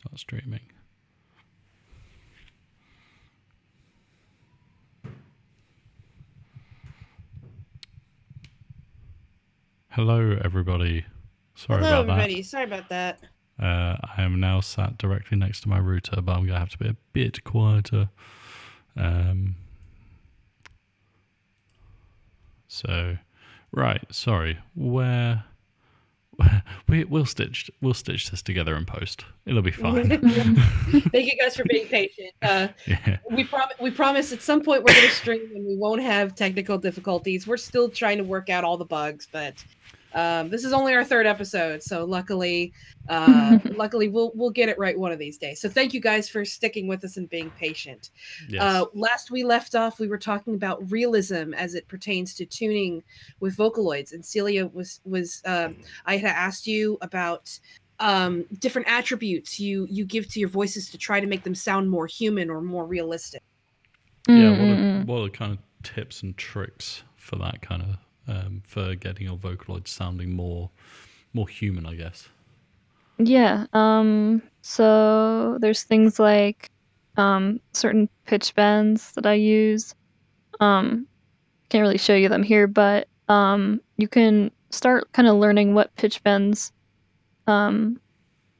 Start streaming. Hello, everybody. Sorry Hello, about everybody. Sorry about that. that. Uh, I am now sat directly next to my router, but I'm going to have to be a bit quieter. Um, so, right, sorry. Where we we'll stitch we'll stitch this together in post. It'll be fine. Thank you guys for being patient. Uh, yeah. we promise we promise at some point we're going to stream and we won't have technical difficulties. We're still trying to work out all the bugs, but um, this is only our third episode, so luckily, uh, luckily we'll we'll get it right one of these days. So thank you guys for sticking with us and being patient. Yes. Uh, last we left off, we were talking about realism as it pertains to tuning with Vocaloids, and Cillia was was um, I had asked you about um, different attributes you you give to your voices to try to make them sound more human or more realistic. yeah. What are, what are kind of tips and tricks for that kind of um, for getting your Vocaloid sounding more more human? I guess. Yeah. Um. So there's things like um certain pitch bends that I use. Um, can't really show you them here, but um, you can start kind of learning what pitch bends um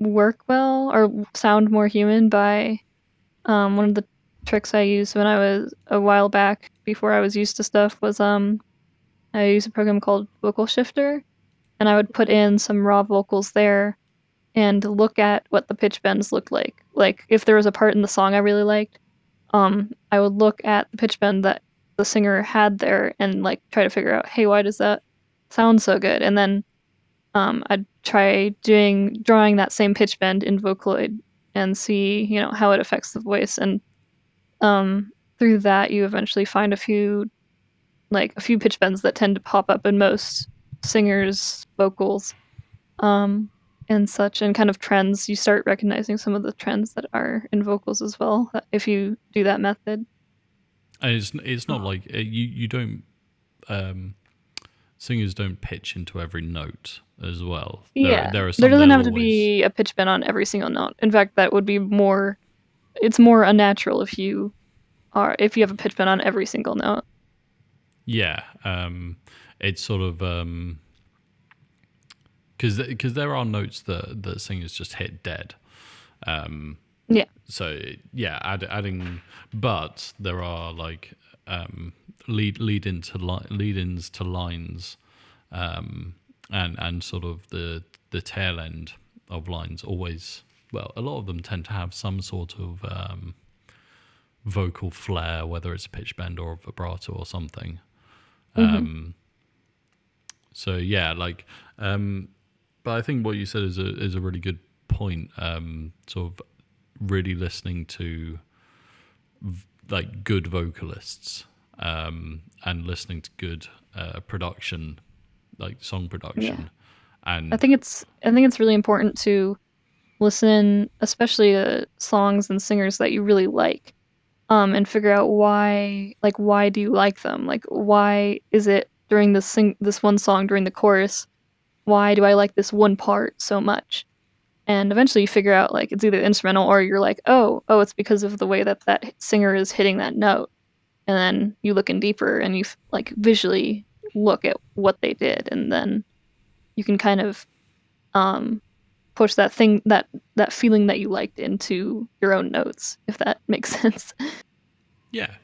work well or sound more human by um one of the tricks I used when I was a while back before I was used to stuff was um I use a program called Vocal Shifter and I would put in some raw vocals there and look at what the pitch bends looked like. Like if there was a part in the song I really liked, um, I would look at the pitch bend that the singer had there and like try to figure out, hey, why does that sound so good? And then um, I'd try doing drawing that same pitch bend in Vocaloid and see, you know, how it affects the voice. And um, through that, you eventually find a few, like a few pitch bends that tend to pop up in most singers' vocals. Um, and such and kind of trends. You start recognizing some of the trends that are in vocals as well if you do that method. And it's it's not like uh, you you don't um, singers don't pitch into every note as well. There, yeah. there are some there doesn't have to be a pitch bend on every single note. In fact that would be more it's more unnatural if you are if you have a pitch bend on every single note Yeah, um, it's sort of um, because because there are notes that that singers just hit dead. Um, Yeah. So yeah, add, adding, but there are like um, lead lead into li- lead ins to lines, um, and and sort of the the tail end of lines always. Well, a lot of them tend to have some sort of um, vocal flair, whether it's a pitch bend or a vibrato or something. Um, so yeah, like, um, but I think what you said is a is a really good point. Um, sort of really listening to v- like good vocalists um, and listening to good uh, production, like song production, and I think it's I think it's really important to listen, especially to songs and singers that you really like, um, and figure out why like why do you like them? Like why is it during this sing this one song during the chorus? Why do I like this one part so much? And eventually you figure out like it's either instrumental or you're like, oh, oh, it's because of the way that that singer is hitting that note. And then you look in deeper and you like visually look at what they did, and then you can kind of um, push that thing that that feeling that you liked into your own notes if that makes sense. Yeah,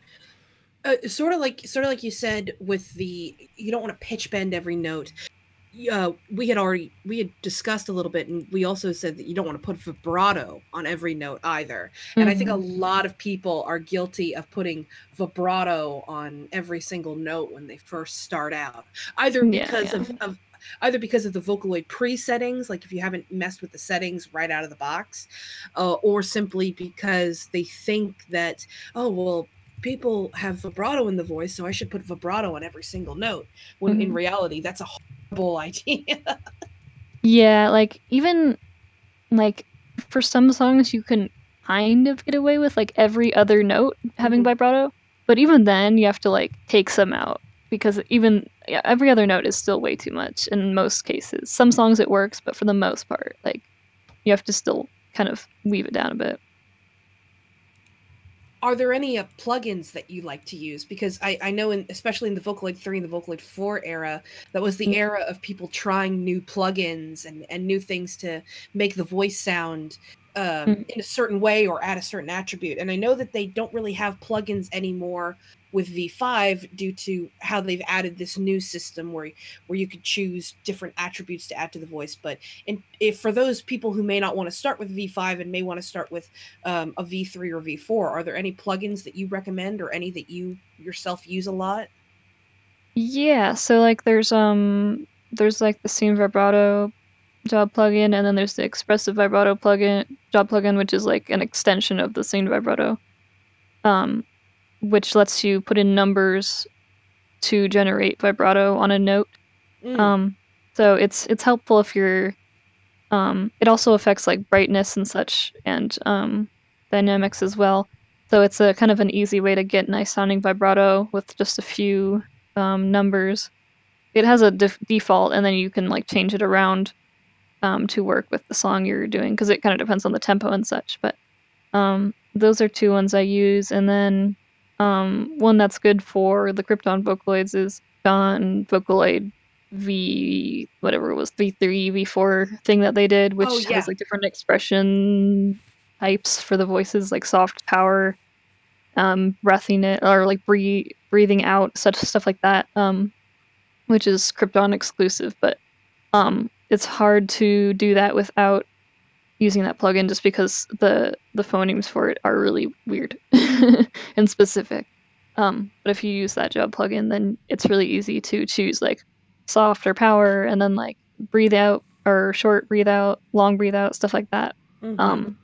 uh, sort of like sort of like you said with the you don't want to pitch bend every note. Uh, we had already we had discussed a little bit and we also said that you don't want to put vibrato on every note either. And i think a lot of people are guilty of putting vibrato on every single note when they first start out either Yeah, because yeah. Of, of either because of the vocaloid pre-settings like if you haven't messed with the settings right out of the box uh, or simply because they think that oh well people have vibrato in the voice so i should put vibrato on every single note when in Mhm. reality that's a horrible idea yeah like even like for some songs you can kind of get away with like every other note having Mhm. vibrato but even then you have to like take some out because even yeah, every other note is still way too much in most cases some songs it works but for the most part like you have to still kind of weave it down a bit. Are there any uh, plugins that you like to use? Because I, I know, in, especially in the Vocaloid 3 and the Vocaloid 4 era, that was the Mhm. era of people trying new plugins and, and new things to make the voice sound um, Mhm. in a certain way or add a certain attribute. And I know that they don't really have plugins anymore with V5 due to how they've added this new system where where you could choose different attributes to add to the voice. But in, if for those people who may not want to start with V5 and may want to start with um, a V3 or V4, are there any plugins that you recommend or any that you yourself use a lot? Yeah, so like there's um there's like the scene vibrato job plugin, and then there's the expressive vibrato plugin job plugin, which is like an extension of the scene vibrato, um, which lets you put in numbers to generate vibrato on a note. Mm, Um, so it's it's helpful if you're. Um, it also affects like brightness and such, and um, dynamics as well. So it's a kind of an easy way to get nice sounding vibrato with just a few um, numbers. It has a def- default, and then you can like change it around um, to work with the song you're doing because it kind of depends on the tempo and such. But um, those are two ones I use, and then um, one that's good for the Crypton Vocaloids is Don Vocaloid V whatever it was V3 V4 thing that they did, which Oh, yeah. has like different expression types for the voices, like soft power, um, breathing it or like breathe, breathing out, such stuff like that. Um, which is Crypton exclusive, but um, it's hard to do that without using that plugin just because the the phonemes for it are really weird and specific. Um, but if you use that job plugin, then it's really easy to choose like soft or power, and then like breathe out or short breathe out, long breathe out, stuff like that. mhm. Um,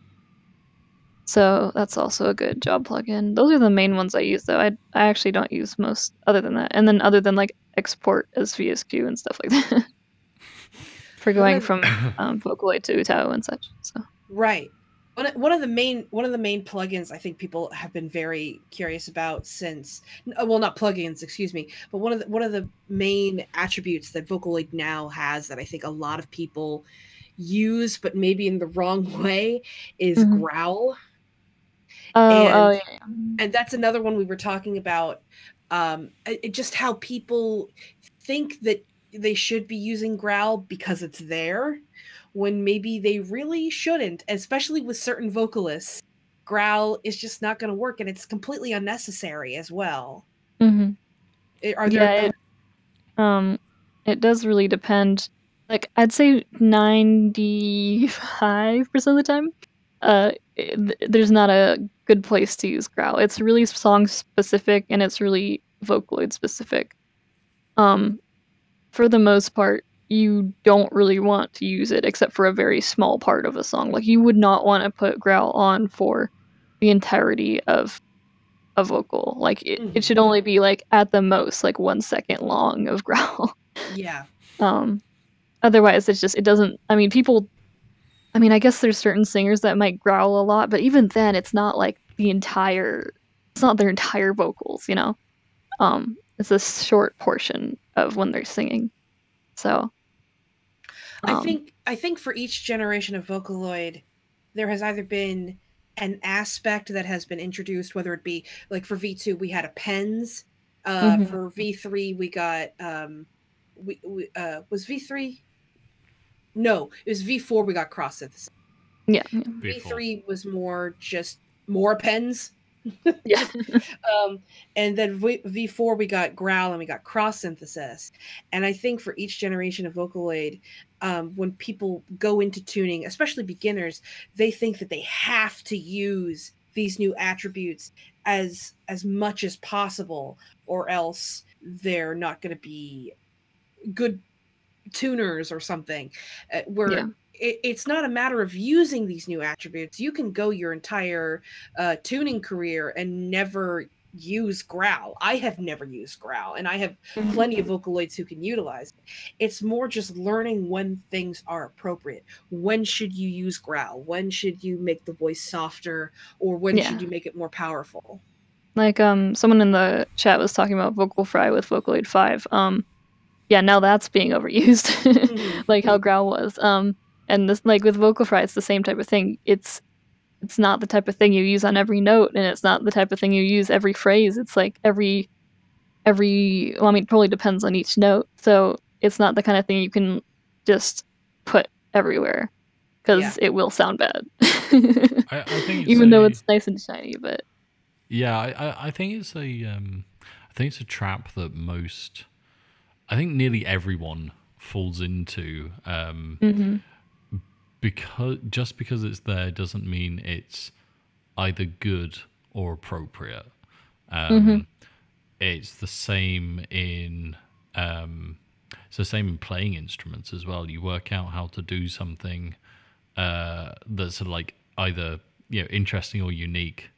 so that's also a good job plugin. Those are the main ones I use, though. I I actually don't use most other than that, and then other than like export as VSQ and stuff like that for going from um, Vocaloid to UTAU and such. So Right. One of, one of the main one of the main plugins I think people have been very curious about since uh, well not plugins excuse me but one of the one of the main attributes that Vocaloid now has that I think a lot of people use but maybe in the wrong way is Mhm. growl oh oh And- yeah, yeah. and that's another one we were talking about um it- just how people think that they should be using growl because it's there when maybe they really shouldn't especially with certain vocalists growl is just not going to work and it's completely unnecessary as well Mhm. Are there Yeah, it, um, it does really depend. Like I'd say ninety five percent of the time, uh, it- there's not a good place to use growl. It's really song specific and it's really Vocaloid specific. Um, for the most part, you don't really want to use it except for a very small part of a song. Like you would not want to put growl on for the entirety of a vocal. Like it, Mhm. it should only be like at the most like one second long of growl. yeah Um, otherwise, it's just it doesn't. I mean, people. I mean, I guess there's certain singers that might growl a lot, but even then, it's not like the entire. It's not their entire vocals, you know. Um, it's a short portion of when they're singing. So. I um, think I think for each generation of Vocaloid, there has either been an aspect that has been introduced, whether it be like for V two we had Appends, uh, Mhm. for V three we got um, we, we uh, was V three. No, it was V four. We got cross synthesis. Yeah. yeah. V three was more just more pens. Yeah. um, and then v- V4 we got growl and we got cross synthesis. And I think for each generation of Vocaloid, um, when people go into tuning, especially beginners, they think that they have to use these new attributes as as much as possible, or else they're not going to be good tuners or something. Uh, where Yeah. It, it's not a matter of using these new attributes. You can go your entire uh, tuning career and never use growl. I have never used growl, and I have plenty of vocaloids who can utilize it. It's more just learning when things are appropriate. When should you use growl? When should you make the voice softer, or when Yeah. should you make it more powerful? Like um someone in the chat was talking about vocal fry with Vocaloid 5. Um yeah, now that's being overused. Mhm. like how growl was. Um and this like with vocal fry, it's the same type of thing. It's it's not the type of thing you use on every note, and it's not the type of thing you use every phrase. It's like every every well, I mean, it totally depends on each note. So it's not the kind of thing you can just put everywhere because Yeah. it will sound bad. I, I Even though it's nice and shiny, but Yeah, I, I, think it's a um, I think it's a trap that most, I think nearly everyone falls into. Um, mhm. Because just because it's there doesn't mean it's either good or appropriate. Um, Mhm. It's the same in um, it's the same in playing instruments as well. You work out how to do something uh, that's like either you know interesting or unique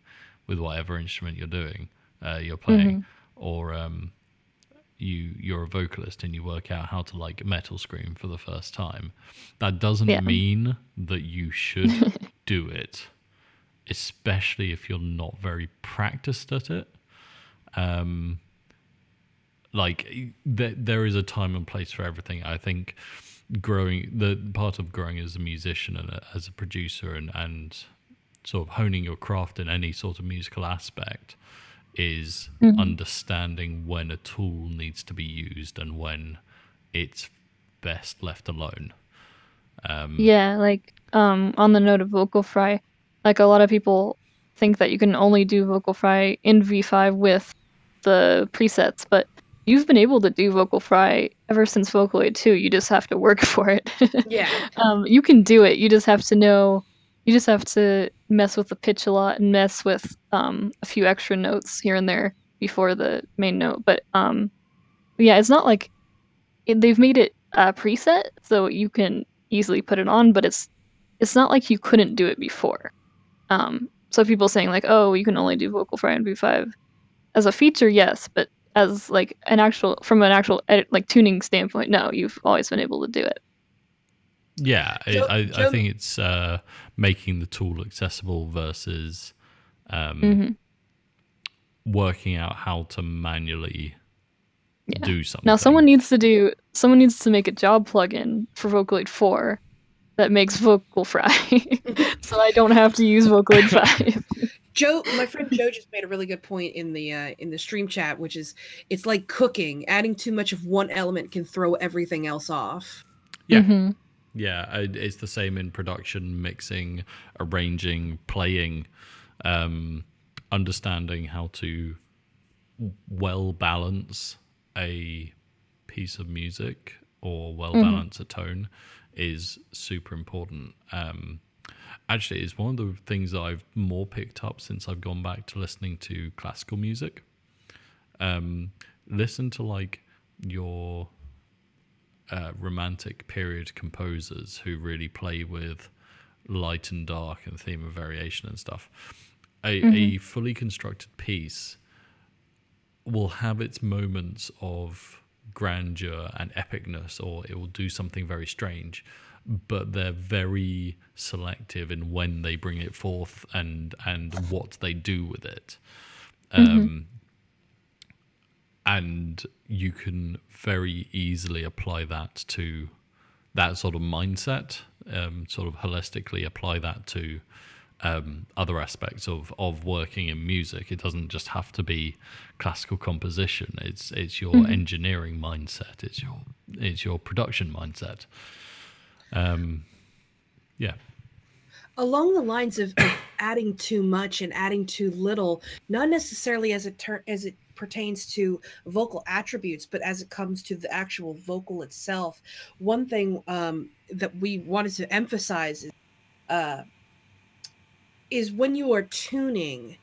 with whatever instrument you're doing, uh, you're playing, or um, you you're a vocalist and you work out how to like metal scream for the first time. That doesn't Yeah. mean that you should do it, especially if you're not very practiced at it. Um, like there, there is a time and place for everything. I think growing the part of growing as a musician and a, as a producer and and sort of honing your craft in any sort of musical aspect is Mhm. understanding when a tool needs to be used and when it's best left alone. Um, Yeah, like um on the note of vocal fry, like a lot of people think that you can only do vocal fry in V5 with the presets, but you've been able to do vocal fry ever since Vocaloid 2. You just have to work for it. Yeah. um you can do it. You just have to know you just have to mess with the pitch a lot and mess with um a few extra notes here and there before the main note, but um yeah, it's not like it, they've made it a preset so you can easily put it on, but it's it's not like you couldn't do it before. Um, so people saying like, oh, you can only do vocal fry in V5 as a feature, yes, but as like an actual from an actual edit, like tuning standpoint, no, you've always been able to do it. Yeah, I, Joe- I, I think it's uh, making the tool accessible versus um, Mhm. working out how to manually Yeah. do something. Now someone needs to do someone needs to make a job plugin for Vocaloid 4 that makes vocal fry, so I don't have to use Vocaloid 5. Joe, my friend Joe just made a really good point in the uh, in the stream chat, which is it's like cooking. Adding too much of one element can throw everything else off. Yeah. Mhm. Yeah, it's the same in production, mixing, arranging, playing, um, understanding how to well balance a piece of music or well balance a tone is super important. Um, actually, it's one of the things that I've more picked up since I've gone back to listening to classical music. Um, listen to like your uh, romantic period composers who really play with light and dark and theme of variation and stuff. A, a fully constructed piece will have its moments of grandeur and epicness, or it will do something very strange, but they're very selective in when they bring it forth and and what they do with it. Um, and you can very easily apply that to that sort of mindset um, sort of holistically apply that to um, other aspects of, of working in music. It doesn't just have to be classical composition. It's it's your engineering mindset. It's your it's your production mindset. Um, yeah. Along the lines of, of adding too much and adding too little, not necessarily as it tur- as it pertains to vocal attributes, but as it comes to the actual vocal itself. One thing um, that we wanted to emphasize is, uh, is when you are tuning,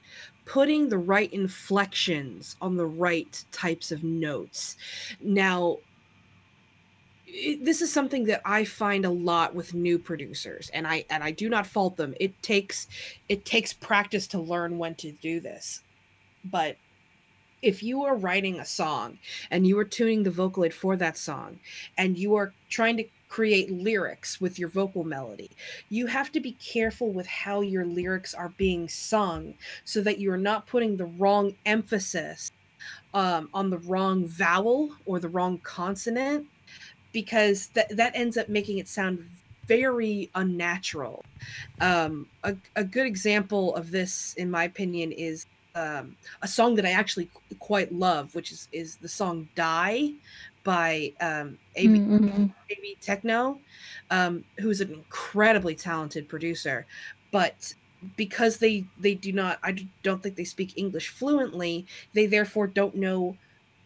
putting the right inflections on the right types of notes. Now, this is something that I find a lot with new producers, and I and I do not fault them. It takes it takes practice to learn when to do this, but if you are writing a song and you are tuning the Vocaloid for that song, and you are trying to create lyrics with your vocal melody, you have to be careful with how your lyrics are being sung, so that you are not putting the wrong emphasis um, on the wrong vowel or the wrong consonant because that that ends up making it sound very unnatural. Um, a, a good example of this, in my opinion, is um, a song that I actually qu- quite love, which is is the song "Die" by um, AV, Mm-hmm. AVTechNO, um, who's an incredibly talented producer, but because they they do not, I don't think they speak English fluently. They therefore don't know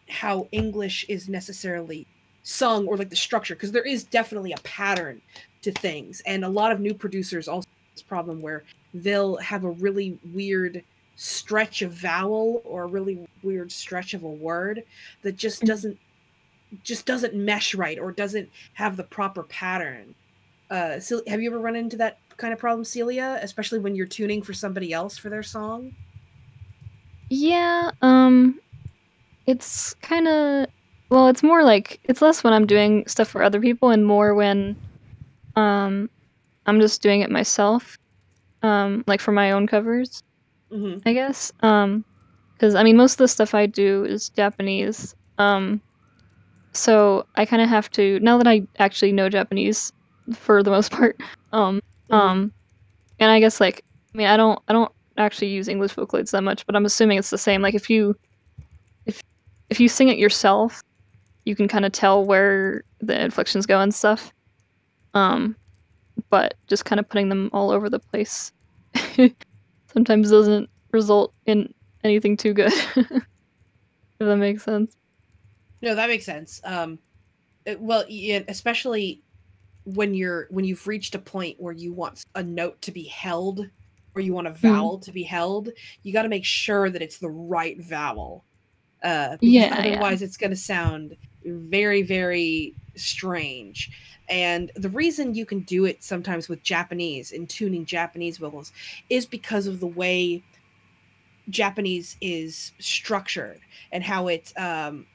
how English is necessarily sung or like the structure, because there is definitely a pattern to things, and a lot of new producers also have this problem where they'll have a really weird stretch of vowel or a really weird stretch of a word that just Mhm. doesn't just doesn't mesh right or doesn't have the proper pattern. Uh, so have you ever run into that kind of problem, Cillia? Especially when you're tuning for somebody else for their song? Yeah, um it's kind of well, it's more like it's less when I'm doing stuff for other people and more when um I'm just doing it myself. Um like for my own covers, hmm I guess. Um cuz I mean most of the stuff I do is Japanese. Um so I kind of have to now that I actually know Japanese for the most part. Um Mhm. um and I guess like I mean I don't I don't actually use English Vocaloids that much, but I'm assuming it's the same. Like if you if if you sing it yourself, you can kind of tell where the inflections go and stuff. Um, but just kind of putting them all over the place sometimes doesn't result in anything too good. if that makes sense. No, that makes sense. Um, it- well, yeah, especially when you're when you've reached a point where you want a note to be held or you want a vowel to be held, you got to make sure that it's the right vowel. Uh, Yeah, yeah. otherwise, it's going to sound very, very strange. And the reason you can do it sometimes with Japanese in tuning Japanese vocals is because of the way Japanese is structured and how it's um,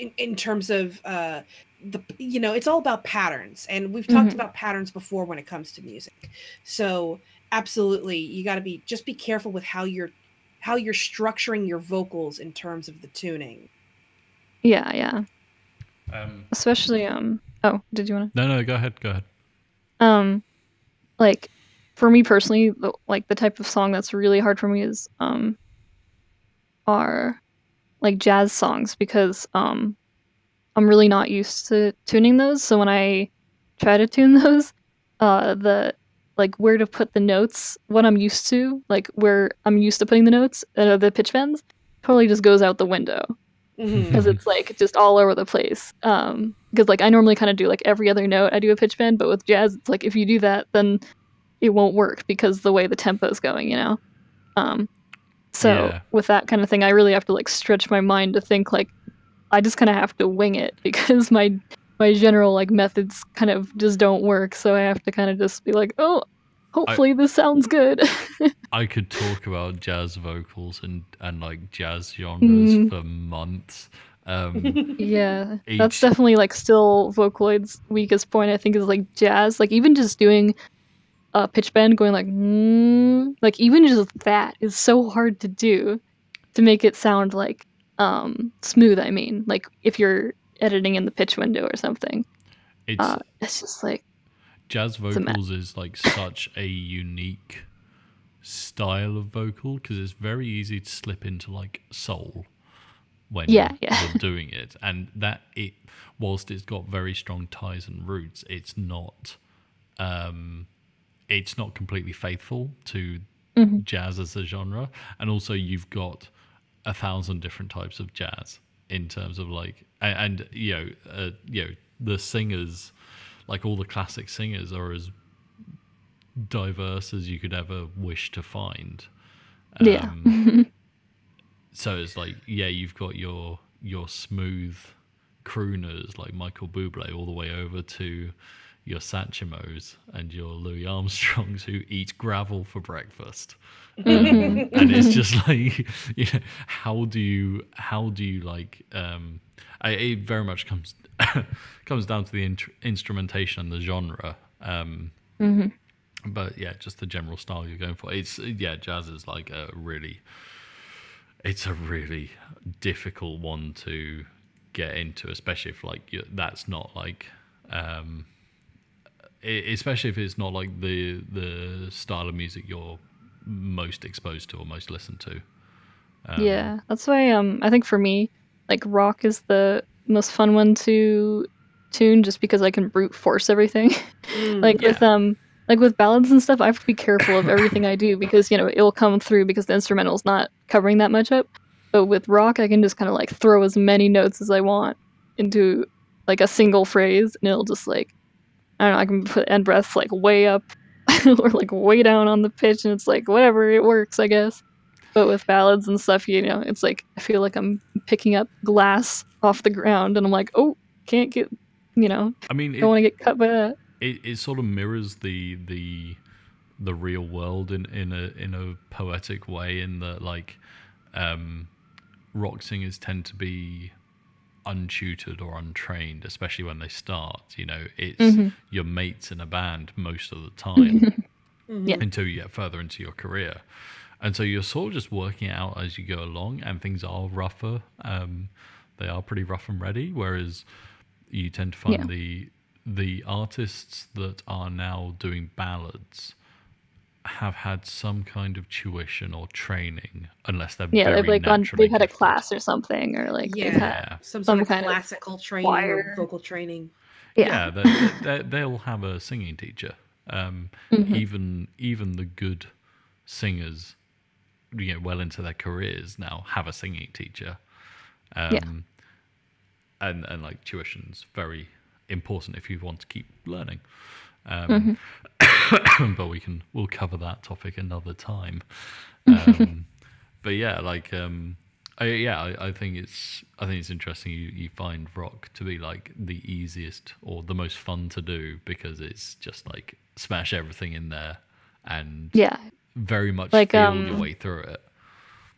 in, in terms of uh the you know it's all about patterns and we've talked Mhm. about patterns before when it comes to music so absolutely you got to be just be careful with how you're how you're structuring your vocals in terms of the tuning Yeah, yeah. Um, Especially um. Oh, did you want to? no, no, go ahead, go ahead. um like for me personally the, like the type of song that's really hard for me is um are like jazz songs because um i'm really not used to tuning those so when i try to tune those uh the like where to put the notes what i'm used to like where i'm used to putting the notes uh, the pitch bends totally just goes out the window Because it's like just all over the place. Um, because like I normally kind of do like every other note I do a pitch bend, but with jazz it's like if you do that then it won't work because the way the tempo is going, you know. Um, so Yeah. with that kind of thing, I really have to like stretch my mind to think like I just kind of have to wing it because my my general like methods kind of just don't work. So I have to kind of just be like, oh, hopefully this sounds good. I could talk about jazz vocals and and like jazz genres Mm. for months. Um, Yeah, that's definitely like still Vocaloid's weakest point. I think is like jazz, like even just doing a pitch bend, going like mm, like even just that is so hard to do to make it sound like um smooth. I mean, like if you're editing in the pitch window or something, it's uh, it's just like jazz vocals is like such a unique style of vocal because it's very easy to slip into like soul when Yeah, you're, yeah. you're doing it and that it whilst it's got very strong ties and roots it's not um it's not completely faithful to Mhm. jazz as a genre and also you've got a thousand different types of jazz in terms of like and, and you know uh, you know the singers like all the classic singers are as diverse as you could ever wish to find. Yeah, Um, so it's like yeah you've got your your smooth crooners like michael bublé all the way over to your Satchmos and your Louis Armstrongs who eat gravel for breakfast. Mhm. and it's just like you know how do you how do you like um I, it very much comes comes down to the instrumentation and the genre um Mhm. but yeah just the general style you're going for it's yeah jazz is like a really it's a really difficult one to get into especially if like that's not like um especially if it's not like the the style of music you're most exposed to or most listened to. Um, yeah, that's why um I think for me, like rock is the most fun one to tune just because I can brute force everything. Mm, like Yeah. with um like with ballads and stuff, I have to be careful of everything I do because you know it'll come through because the instrumental's not covering that much up. But with rock, I can just kind of like throw as many notes as I want into like a single phrase, and it'll just like I don't know. I can put end breaths like way up or like way down on the pitch, and it's like whatever, it works, I guess. But with ballads and stuff, you know, it's like I feel like I'm picking up glass off the ground, and I'm like, oh, can't get, you know, I mean, don't want to get cut by that. it, it sort of mirrors the the the real world in in a in a poetic way in that like um rock singers tend to be untutored or untrained especially when they start you know it's Mhm. your mates in a band most of the time mhm. Yeah. until you get further into your career and so you're sort of just working out as you go along and things are rougher um they are pretty rough and ready whereas you tend to find Yeah. the the artists that are now doing ballads have had some kind of tuition or training unless they're Yeah, very they've like gone, they've had a class or something, or like they've Yeah. had, yeah Some some sort of kind of classical training choir. or vocal training. yeah, they, they, they'll have a singing teacher um Mhm. even even the good singers you know well into their careers now have a singing teacher um Yeah. and and like tuition's very important if you want to keep learning um Mm-hmm. but we can we'll cover that topic another time um but yeah like um I, yeah I, I think it's i think it's interesting you, you find rock to be like the easiest or the most fun to do because it's just like smash everything in there and yeah, very much Like, feel um, your way through it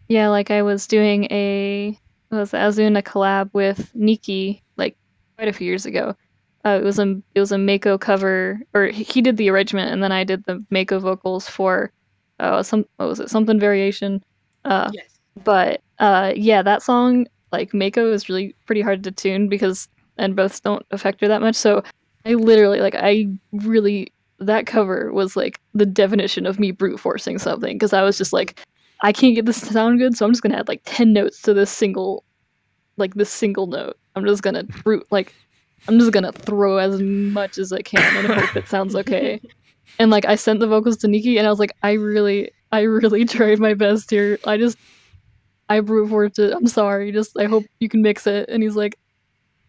yeah. Like I was doing a, was? I was doing a collab with Nikki like quite a few years ago. Uh, it was a it was a Mako cover, or he did the arrangement, and then I did the Mako vocals for, uh, some what was it? Something variation. Uh, yes. but uh yeah that song like mako is really pretty hard to tune because and both don't affect her that much so i literally like i really that cover was like the definition of me brute forcing something because i was just like i can't get this to sound good so i'm just gonna add like 10 notes to this single like this single note i'm just gonna brute like i'm just gonna throw as much as i can and hope it sounds okay and like i sent the vocals to nikki and i was like i really i really tried my best here i just I brute forced it. I'm sorry. Just I hope you can mix it. And he's like,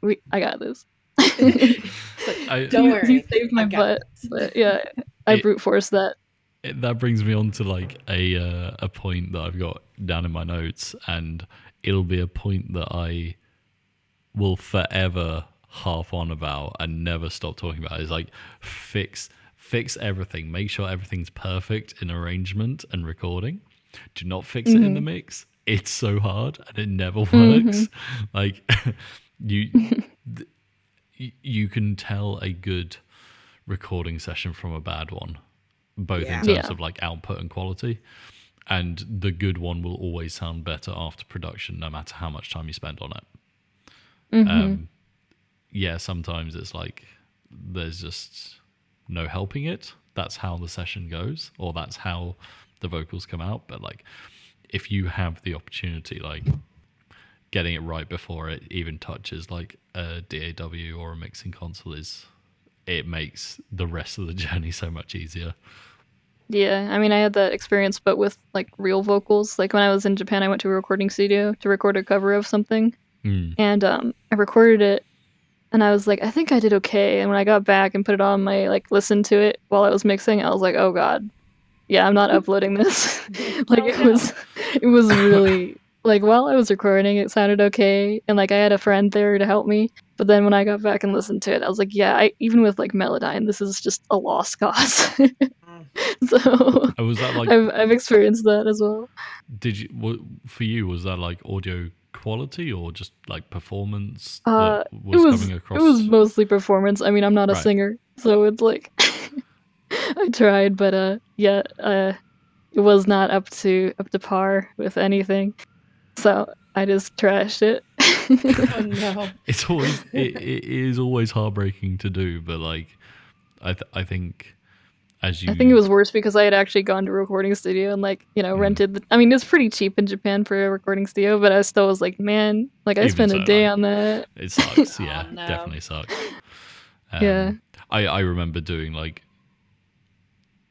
"We, I got this." I, Don't he, worry, he saved my I got butt. But yeah, I It- brute forced that. it, that brings me on to like a uh, a point that I've got down in my notes, and it'll be a point that I will forever harp on about and never stop talking about. Is like fix fix everything. Make sure everything's perfect in arrangement and recording. Do not fix it in the mix. It's so hard and it never works. Like you, th- you can tell a good recording session from a bad one, both Yeah. in terms Yeah. of like output and quality. And the good one will always sound better after production, no matter how much time you spend on it. Mhm. Um, yeah, sometimes it's like there's just no helping it. That's how the session goes, or that's how the vocals come out. But like, if you have the opportunity, like getting it right before it even touches like a DAW or a mixing console is, it makes the rest of the journey so much easier. Yeah, I mean, I had that experience, but with like real vocals. Like when I was in Japan, I went to a recording studio to record a cover of something, Mm. and um, I recorded it, and I was like, I think I did okay. And when I got back and put it on my like listened to it while I was mixing, I was like, oh god, yeah, I'm not uploading this. like Oh, it no. was, it was really like while I was recording, it sounded okay, and like I had a friend there to help me. But then when I got back and listened to it, I was like, yeah, I, even with like Melodyne, this is just a lost cause. so And was that like, I've I've experienced that as well. did you, what, for you, was that like audio quality or just like performance Uh, that was, it was coming across? it was mostly performance. I mean, I'm not a Right. singer, so it's like I tried, but uh, yeah, uh, it was not up to up to par with anything. So I just trashed it. Oh no. it's always it, it is always heartbreaking to do but like I th- I think as you I think it was worse because I had actually gone to a recording studio and like you know Mm. rented. The, I mean, it's pretty cheap in Japan for a recording studio, but I still was like, man, like I Even spent so, a day like- on that. it sucks. Oh, yeah, no. definitely sucks. Um, Yeah. I I remember doing like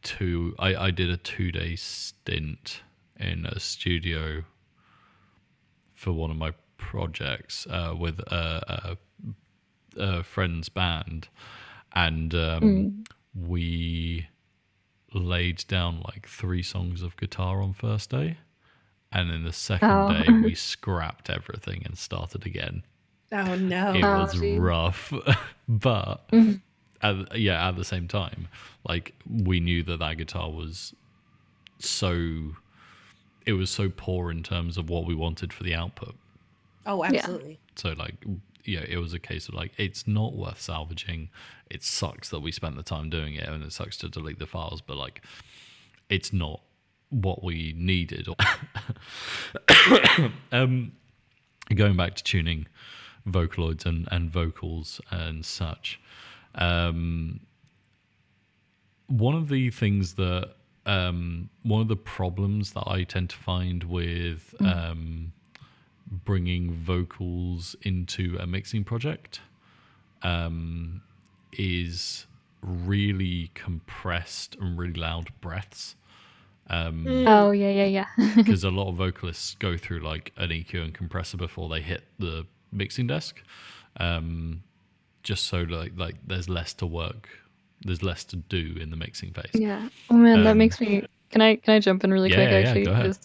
two. I I did a two day stint in a studio for one of my projects uh, with a, a, a friend's band, and um, Mm. we laid down like three songs of guitar on first day, and then the second Oh. day we scrapped everything and started again. Oh no. It Oh, was geez. rough, but Mhm. at, yeah, at the same time, like we knew that that guitar was so it was so poor in terms of what we wanted for the output. Oh, absolutely. So like yeah, it was a case of like it's not worth salvaging. It sucks that we spent the time doing it, and it sucks to delete the files, but like it's not what we needed. um, going back to tuning vocaloids and, and vocals and such. Um, one of the things that um, one of the problems that I tend to find with um, bringing vocals into a mixing project um, is really compressed and really loud breaths. Um, Oh yeah, yeah, yeah. because a lot of vocalists go through like an EQ and compressor before they hit the mixing desk, um, just so like like there's less to work, there's less to do in the mixing phase. yeah. Oh man, that Um, makes me. Can I can I jump in really Yeah, quick? yeah, yeah, Actually, go ahead.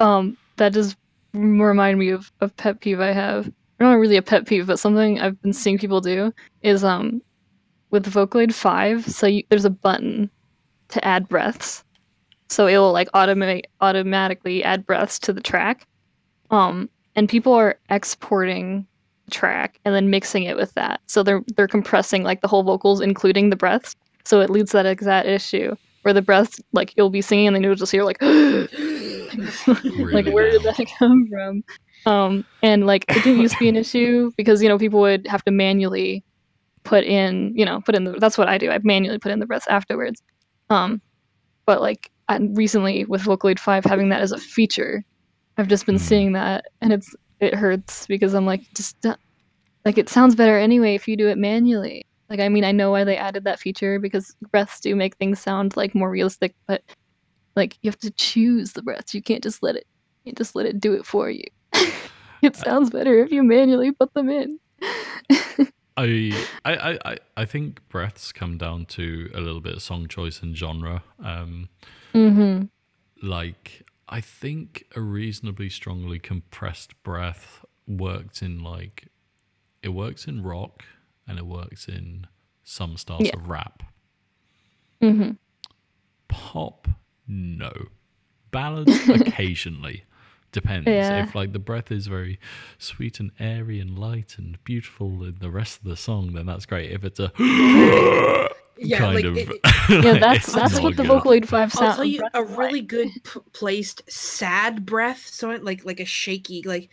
Um, that does remind me of a pet peeve I have. Not really a pet peeve, but something I've been seeing people do is um, with Vocaloid Five. So you, there's a button to add breaths, so it will like automate automatically add breaths to the track. Um, and people are exporting the track and then mixing it with that. So they're they're compressing like the whole vocals, including the breaths. So it leads to that exact issue where the breaths like you'll be singing and then you'll just hear like like where did that come from? Um, and like it didn't used to be an issue because you know people would have to manually put in you know put in the that's what I do I manually put in the breaths afterwards. Um, but like I, recently with Vocaloid Five having that as a feature, I've just been Hmm. seeing that and it's it hurts because I'm like just like it sounds better anyway if you do it manually. Like I mean I know why they added that feature because breaths do make things sound like more realistic, but like you have to choose the breaths. You can't just let it you can't just let it do it for you. it sounds better if you manually put them in. I, I, I, I- think breaths come down to a little bit of song choice and genre. Um, mm-hmm. like I think a reasonably strongly compressed breath works in like it works in rock and it works in some styles Yeah. of rap. Mm-hmm. Pop, no. Ballads occasionally. Depends. Yeah. If like the breath is very sweet and airy and light and beautiful in the rest of the song, then that's great. If it's a Yeah, kind like of it- it- Yeah, that's that's not what the good. Vocaloid Five sound. I'll tell you a is like. really good p- placed sad breath, so like like a shaky like,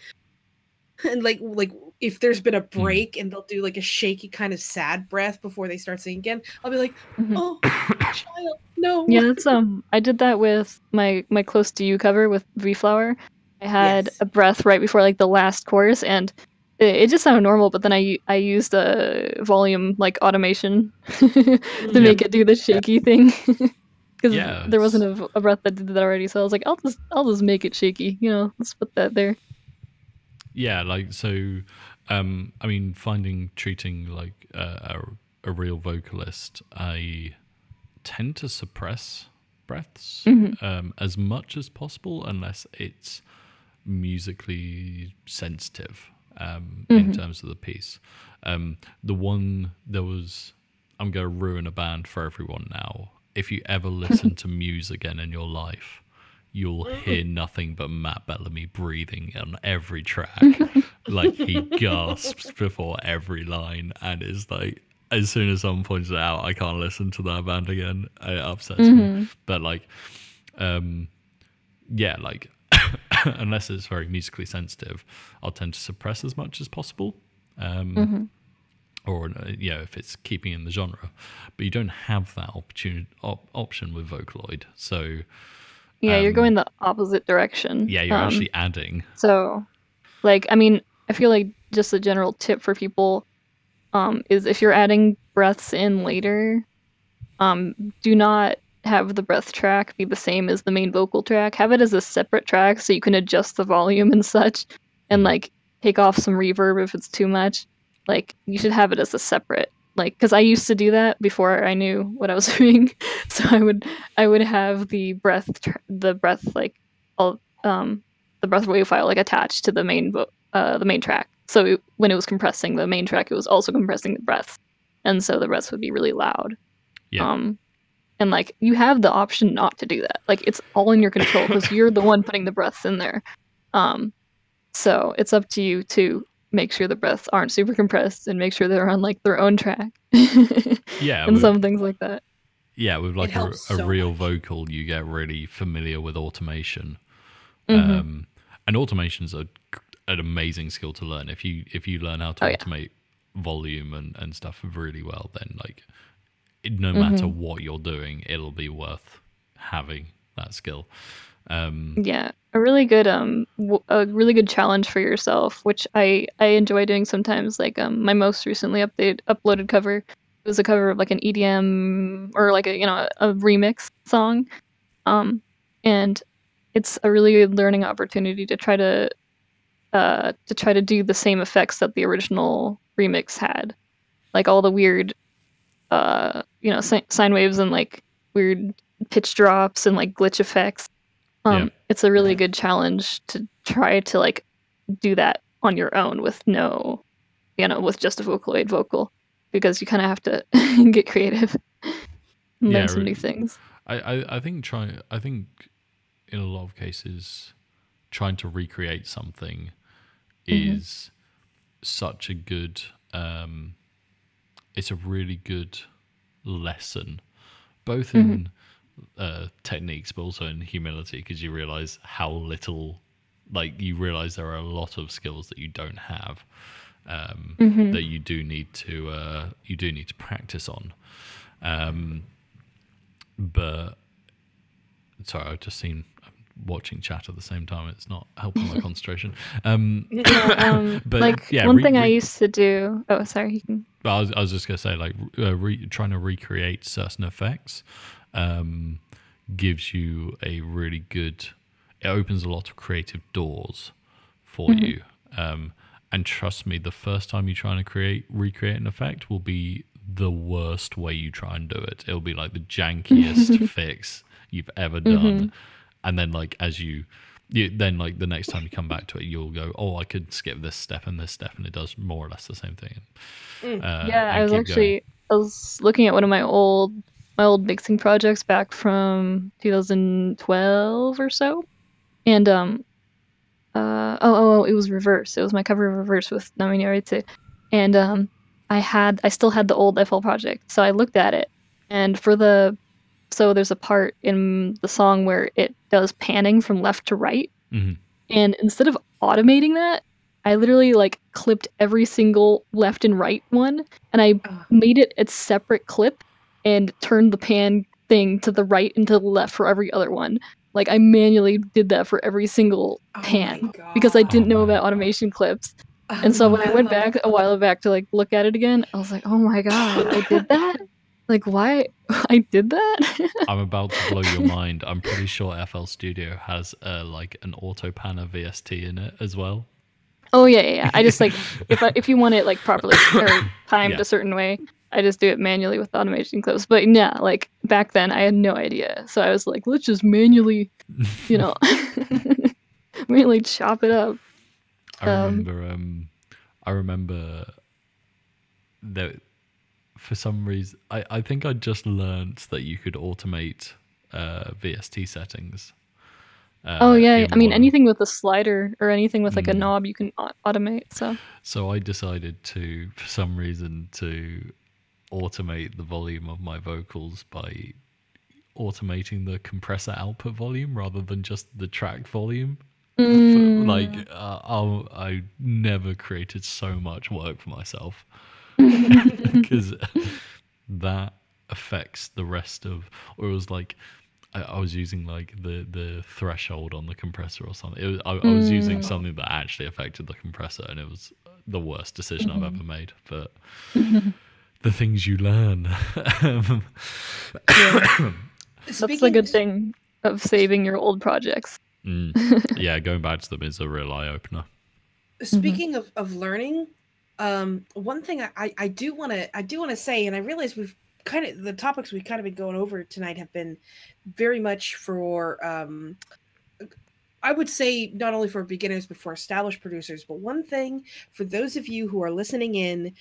and like like if there's been a Hmm. break and they'll do like a shaky kind of sad breath before they start singing again, I'll be like, Mhm. oh, child, no. Yeah, that's um. I did that with my my close to you cover with V Flower. I had Yes. a breath right before like the last chorus, and it, it just sounded normal. But then I I used a volume like automation to make it do the shaky thing because Yeah, there wasn't a, a breath that did that already. So I was like, I'll just I'll just make it shaky. You know, let's put that there. yeah like so um i mean finding treating like uh, a, a real vocalist i tend to suppress breaths Mhm. um as much as possible unless it's musically sensitive um in Mhm. terms of the piece um the one there was i'm gonna ruin a band for everyone now if you ever listen to muse again in your life you'll hear nothing but Matt Bellamy breathing on every track. like he gasps before every line and is like as soon as someone points it out, I can't listen to that band again. It upsets me. Mhm. But like um yeah, like unless it's very musically sensitive, I'll tend to suppress as much as possible. Um Mhm. or uh, you know if it's keeping in the genre but you don't have that opportunity op- option with vocaloid so Yeah, you're Um, going the opposite direction. yeah you're Um, actually adding So, like, I mean, I feel like just a general tip for people um, is if you're adding breaths in later, um, do not have the breath track be the same as the main vocal track. Have it as a separate track so you can adjust the volume and such, and like take off some reverb if it's too much. Like, you should have it as a separate. Like, because I used to do that before I knew what I was doing, so I would I would have the breath tr- the breath like all um the breath wave file like attached to the main vo- uh, the main track. So it- when it was compressing the main track, it was also compressing the breath. and so the breath would be really loud. Yeah. Um, and like you have the option not to do that. Like it's all in your control because you're the one putting the breaths in there. Um, so it's up to you to make sure the breaths aren't super compressed and make sure they're on like their own track. yeah and some things like that. yeah with like a, helps a so real much. vocal you get really familiar with automation Mhm. um and automation's a, an amazing skill to learn if you if you learn how to Oh, yeah. automate volume and and stuff really well then like it, no matter Mm-hmm. what you're doing it'll be worth having that skill um Yeah, a really good um w- a really good challenge for yourself, which I I enjoy doing sometimes. Like um my most recently update uploaded cover was a cover of like an EDM or like a you know a, a remix song, um and it's a really good learning opportunity to try to uh to try to do the same effects that the original remix had, like all the weird uh you know si- sine waves and like weird pitch drops and like glitch effects um Yeah. it's a really good challenge to try to like do that on your own with no you know with just a vocaloid vocal because you kind of have to get creative and learn Yeah, some new things I, I, I think trying, I think in a lot of cases trying to recreate something Mhm. is such a good um it's a really good lesson both in uh techniques but also in humility because you realize how little like you realize there are a lot of skills that you don't have um Mhm. that you do need to uh you do need to practice on um but sorry, I've just seen watching chat at the same time. It's not helping my concentration. Um, Yeah, um, But, like yeah, one re- thing I used to do. Oh, sorry. You can. but I was, I was just gonna say, like, uh, re- trying to recreate certain effects um, gives you a really good. It opens a lot of creative doors for Mhm. you. Um, and trust me, the first time you try to create recreate an effect will be the worst way you try and do it. It'll be like the jankiest fix you've ever done. And then like as you you then like the next time you come back to it, you'll go, Oh, I could skip this step and this step and it does more or less the same thing. Mm. Uh, yeah, I was keep actually I was looking at one of my old my old mixing projects back from 2012 or so, and um, uh, oh, oh, oh, it was reverse. It was my cover of reverse with Namini Arete, and um, I had I still had the old FL project, so I looked at it, and for the so there's a part in the song where it does panning from left to right, Mhm. and instead of automating that, I literally like clipped every single left and right one, and I Ugh. made it a separate clip and turned the pan thing to the right and to the left for every other one. Like I manually did that for every single Oh pan because I didn't Oh know about automation clips. And so when I went back a while back to like look at it again, I was like, "Oh my god, I did that! Like why I did that?" I'm about to blow your mind. I'm pretty sure FL Studio has uh, like an auto panner VST in it as well. oh yeah, yeah, yeah. I just like if I, if you want it like properly timed Yeah. a certain way, I just do it manually with automation clips. But yeah, like back then I had no idea. So I was like, let's just manually, you know, manually chop it up. I Um, remember. Um, I remember that for some reason, I, I think I just learned that you could automate uh, VST settings. Uh, oh yeah, I mean one- anything with a slider or anything with like a Mm. knob you can automate. So So I decided to, for some reason, to automate the volume of my vocals by automating the compressor output volume rather than just the track volume. Mm. Like uh, I never created so much work for myself. because that affects the rest of or it was like I, I was using like the the threshold on the compressor or something. It was, I, I was using Mm. something that actually affected the compressor and it was the worst decision i've ever made but the things you learn. That's the good thing of saving your old projects. mm, yeah going back to them is a real eye-opener. Speaking of, of learning, um, one thing I, I, do want to I do want to say, and I realize we've kind of the topics we've kind of been going over tonight have been very much for um, I would say not only for beginners but for established producers. But one thing for those of you who are listening in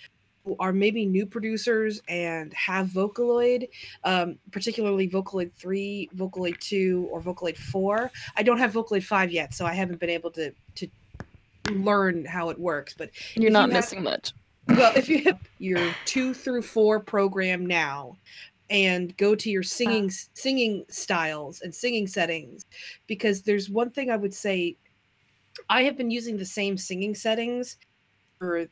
who are maybe new producers and have Vocaloid, um, particularly Vocaloid 3, Vocaloid 2, or Vocaloid 4. I don't have Vocaloid 5 yet, so I haven't been able to to learn how it works. But You're not you have- missing much. well, if you have your two through four program now and go to your uh-huh. singing singing styles and singing settings, because there's one thing I would say I have been using the same singing settings for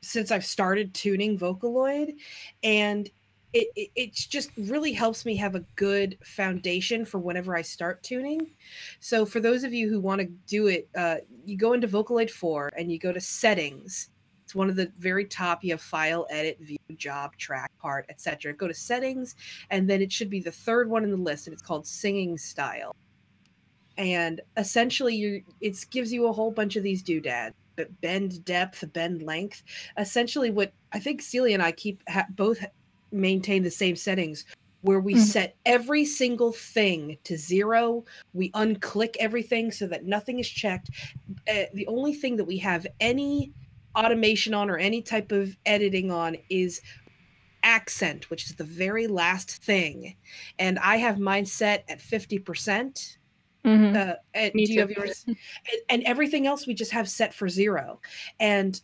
since I've started tuning Vocaloid, and it, it it's just really helps me have a good foundation for whenever I start tuning. So for those of you who want to do it, uh, you go into Vocaloid 4 and you go to settings. It's one of the very top. You have file, edit, view, job, track, part, etc. Go to settings, and then it should be the third one in the list, and it's called singing style. And essentially, you it gives you a whole bunch of these doodads, but bend depth, bend length. Essentially, what I think Cillia and I keep ha- both maintain the same settings, where we Mhm. set every single thing to zero. We unclick everything so that nothing is checked. Uh, the only thing that we have any automation on or any type of editing on is accent, which is the very last thing. And I have mine set at 50%. Mhm. Uh, and Me do you have yours? and, and everything else we just have set for zero. And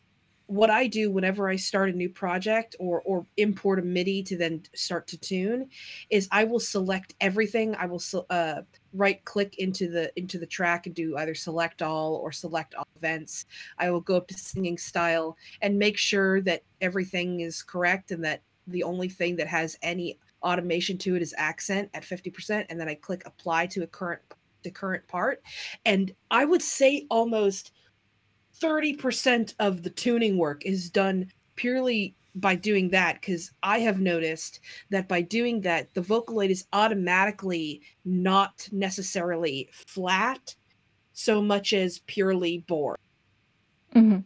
what I do whenever I start a new project or or import a MIDI to then start to tune is I will select everything. I will uh, right click into the into the track and do either select all or select all events. I will go up to singing style and make sure that everything is correct and that the only thing that has any automation to it is accent at 50% and then I click apply to a current the current part and I would say almost 30% of the tuning work is done purely by doing that because I have noticed that by doing that, the Vocaloid is automatically not necessarily flat so much as purely bored. Mhm.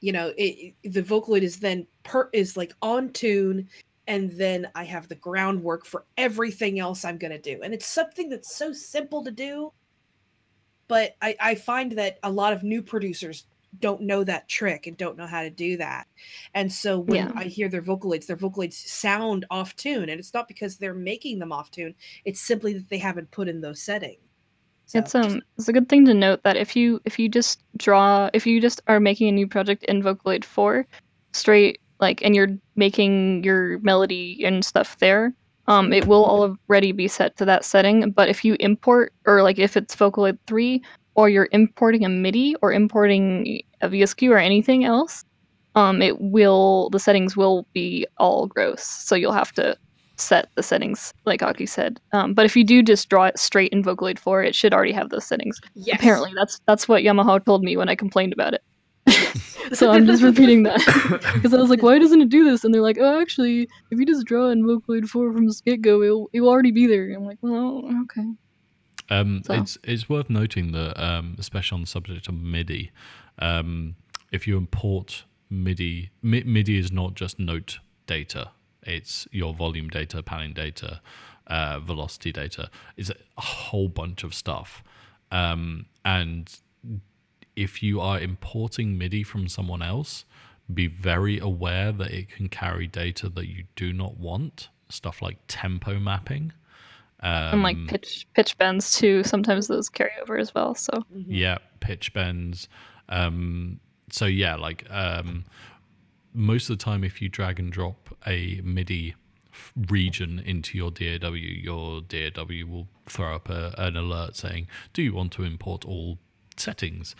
You know, it, the Vocaloid is then per is like on tune, and then I have the groundwork for everything else I'm gonna do, and it's something that's so simple to do. But I, I find that a lot of new producers don't know that trick and don't know how to do that. And so when Yeah. I hear their Vocaloids, their Vocaloids sound off tune. And it's not because they're making them off tune, it's simply that they haven't put in those settings. So It's um it's a good thing to note that if you if you just draw if you just are making a new project in Vocaloid 4 straight like and you're making your melody and stuff there um it will already be set to that setting but if you import or like if it's Vocaloid 3 or you're importing a MIDI or importing a VSQ or anything else um it will the settings will be all gross so you'll have to set the settings like Aki said. Um, but if you do just draw it straight in Vocaloid 4, it should already have those settings. yes. Apparently, that's that's what Yamaha told me when I complained about it. so I'm just repeating that because I was like, why doesn't it do this? And they're like, oh, actually, if you just draw in Vocaloid 4 from the get go, it'll it will already be there. I'm like, well, okay. Um, So- It's it's worth noting that, um, especially on the subject of MIDI, um, if you import MIDI, Mi- MIDI is not just note data; it's your volume data, panning data, uh, velocity data. It's a whole bunch of stuff, um, and if you are importing MIDI from someone else, be very aware that it can carry data that you do not want. Stuff like tempo mapping. Um, and like pitch pitch bends too. Sometimes those carry over as well. So Mhm. yeah pitch bends um so yeah like um most of the time if you drag and drop a midi region into your daw your daw will throw up a, an alert saying do you want to import all settings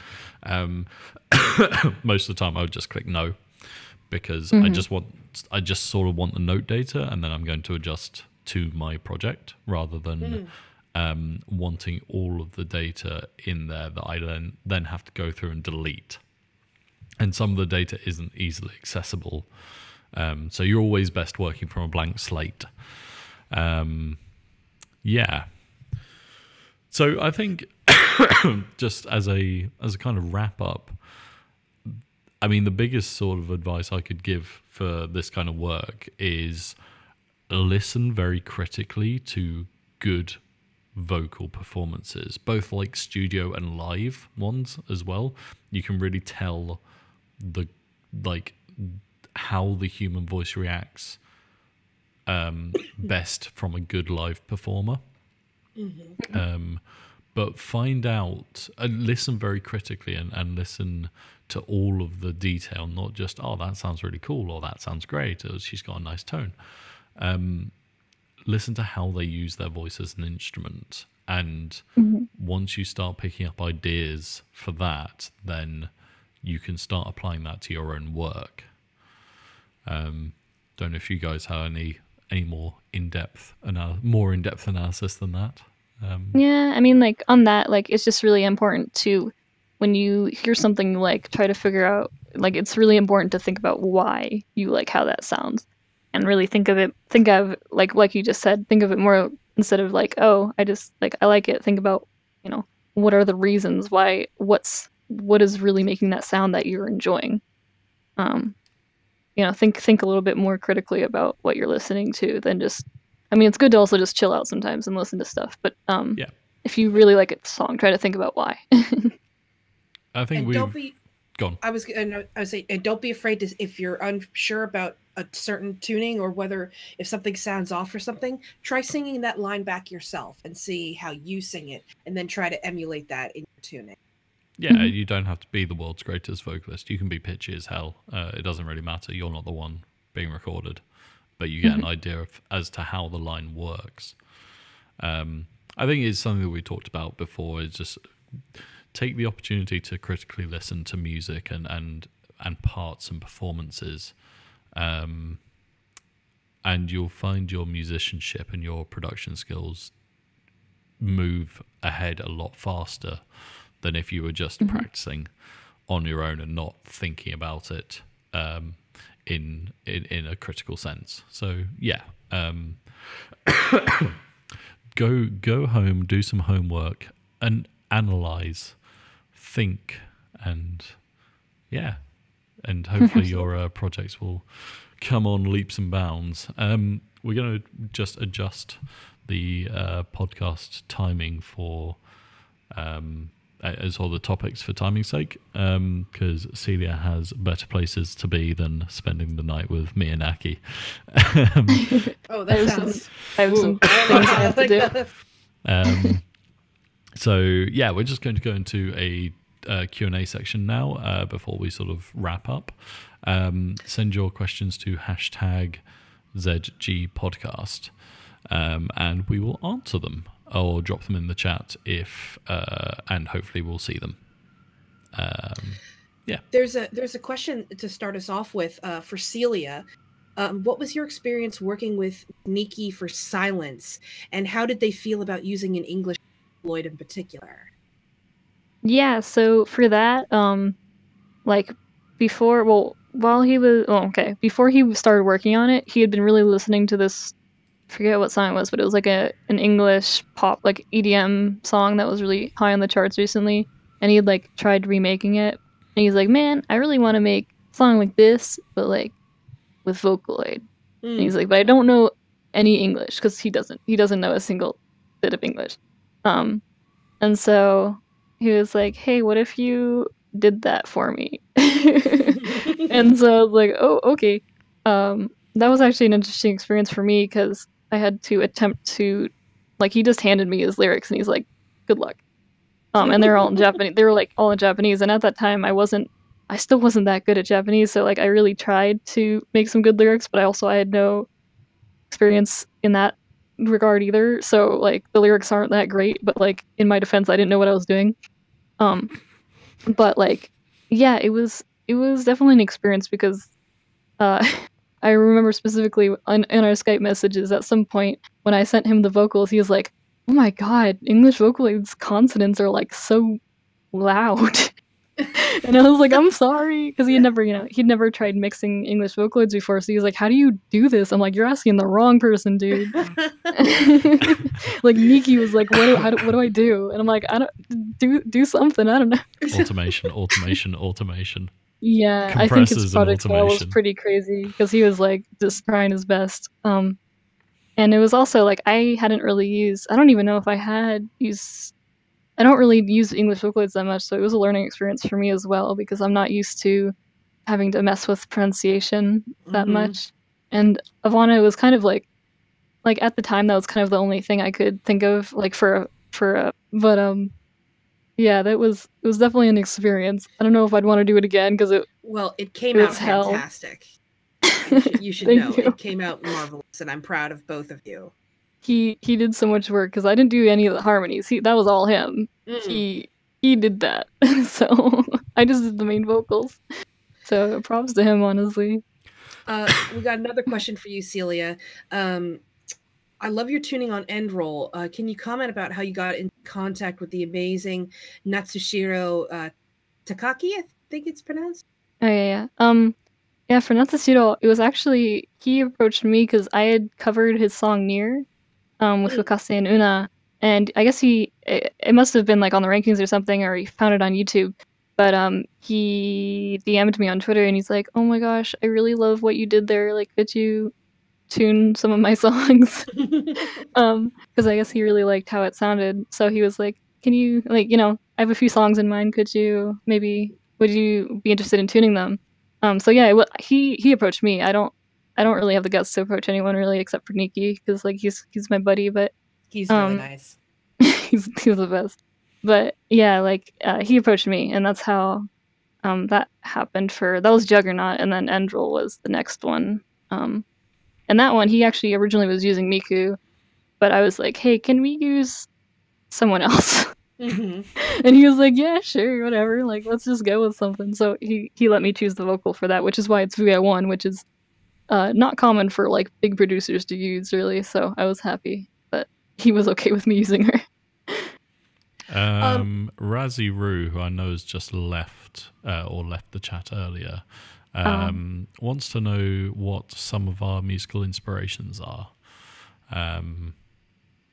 um most of the time i would just click no because I Mhm. just want I just sort of want the note data and then I'm going to adjust to my project rather than Mm. um, wanting all of the data in there that I then then have to go through and delete. And some of the data isn't easily accessible. Um, so you're always best working from a blank slate. Um, yeah. So I think just as a as a kind of wrap up, I mean the biggest sort of advice I could give for this kind of work is listen very critically to good vocal performances, both like studio and live ones as well. You can really tell the like how the human voice reacts um, best from a good live performer. Um, but find out and listen very critically and, and listen to all of the detail, not just, oh, that sounds really cool or that sounds great or she's got a nice tone. Um, listen to how they use their voice as an instrument. And once you start picking up ideas for that, then you can start applying that to your own work. Um, don't know if you guys have any any more in depth anal- more in depth analysis than that. Um, Yeah, I mean, like on that, like it's just really important to when you hear something like try to figure out like it's really important to think about why you like how that sounds and really think of it think of like like you just said think of it more instead of like oh i just like i like it. Think about you know what are the reasons why what's what is really making that sound that you're enjoying? Um you know think think a little bit more critically about what you're listening to than just i mean it's good to also just chill out sometimes and listen to stuff but um Yeah. if you really like a song try to think about why. I think we've don't be gone. I was and I was saying, and don't be afraid to if you're unsure about a certain tuning or whether if something sounds off or something, try singing that line back yourself and see how you sing it, and then try to emulate that in your tuning. Yeah, Mhm. you don't have to be the world's greatest vocalist. You can be pitchy as hell. Uh, it doesn't really matter. You're not the one being recorded, but you get an idea of as to how the line works. Um, I think it's something that we talked about before. Is just take the opportunity to critically listen to music and and and parts and performances, um, and you'll find your musicianship and your production skills move ahead a lot faster than if you were just practicing on your own and not thinking about it um, in, in in a critical sense. So yeah, um, go go home, do some homework, and analyze, think, and yeah, and hopefully your uh, projects will come on leaps and bounds. Um, we're going to just adjust the uh, podcast timing for um, as all the topics for timing's sake, because Cillia has better places to be than spending the night with me and Aki. um, Oh, I that sounds. i have some things i have to do um, so yeah, we're just going to go into a uh, Q&A section now uh, before we sort of wrap up. Um, send your questions to hashtag ZG podcast um, and we will answer them or drop them in the chat if uh, and hopefully we'll see them. Um, yeah. There's a there's a question to start us off with uh, for Cillia. Um, what was your experience working with Nikki for silence, and how did they feel about using an English Lloyd in particular? Yeah, so for that, um, like before, well, while he was, oh, okay, before he started working on it, he had been really listening to this. Forget what song it was, but it was like a an English pop, like EDM song that was really high on the charts recently, and he had like tried remaking it, and he's like, "Man, I really want to make a song like this, but like with Vocaloid." And Hmm. he's like, but I don't know any English because he doesn't. He doesn't know a single bit of English. Um, and so he was like, "Hey, what if you did that for me?" and so I was like, "Oh, okay." Um, that was actually an interesting experience for me because I had to attempt to, like, he just handed me his lyrics and he's like, "Good luck." Um, and they're all in Japanese. They were like all in Japanese, and at that time, I wasn't. I still wasn't that good at Japanese, so like I really tried to make some good lyrics, but I also I had no experience in that regard either. So like the lyrics aren't that great, but like in my defense, I didn't know what I was doing. Um, but like yeah, it was it was definitely an experience because uh, I remember specifically on, in our Skype messages at some point when I sent him the vocals, he was like, "Oh my god, English Vocaloid's consonants are like so loud." and I was like, "I'm sorry," because he had never, you know, he'd never tried mixing English Vocaloids before. So he was like, "How do you do this?" I'm like, "You're asking the wrong person, dude." like Nikki was like, "What do, how do, what do I do?" And I'm like, "I don't do do something. I don't know." automation, automation, automation. Yeah, I think his Compressors and project style was pretty crazy because he was like just trying his best. Um, and it was also like I hadn't really used. I don't even know if I had used. I don't really use English Vocaloids that much, so it was a learning experience for me as well because I'm not used to having to mess with pronunciation that Mhm. much. And Avanna was kind of like, like at the time that was kind of the only thing I could think of like for for. A, but um, yeah, that was it was definitely an experience. I don't know if I'd want to do it again because it Well, it came It out was hell. fantastic. You should, you should know you. it came out marvelous, and I'm proud of both of you. He he did so much work because I didn't do any of the harmonies. He that was all him. Mm. He he did that. so I just did the main vocals. So props to him, honestly. Uh, we got another question for you, Cillia. Um, I love your tuning on End Roll. Uh, can you comment about how you got in contact with the amazing Natsushiro uh, Takaaki? I think it's pronounced. Oh yeah, yeah. Um, yeah. For Natsushiro, it was actually he approached me because I had covered his song "Near," um, with Mm. And Una, and I guess he it, it must have been like on the rankings or something, or he found it on YouTube. But um, he DM'd me on Twitter and he's like, "Oh my gosh, I really love what you did there. Like, could you tune some of my songs?" um, because I guess he really liked how it sounded. So he was like, "Can you like you know I have a few songs in mind. Could you maybe would you be interested in tuning them?" Um, so yeah, well, he he approached me. I don't I don't really have the guts to approach anyone really except for Nikki because like he's he's my buddy, but He's really Um, nice. he's he's the best. But yeah, like uh, he approached me, and that's how um, that happened. For that was Juggernaut, and then End Roll was the next one. Um, and that one, he actually originally was using Miku, but I was like, "Hey, can we use someone else?" Mhm. and he was like, "Yeah, sure, whatever. Like, let's just go with something." So he he let me choose the vocal for that, which is why it's VY1, which is uh, not common for like big producers to use, really. So I was happy that he was okay with me using her. Um, Razzie Roo, who I know has just left uh, or left the chat earlier, um, wants to know what some of our musical inspirations are. Um,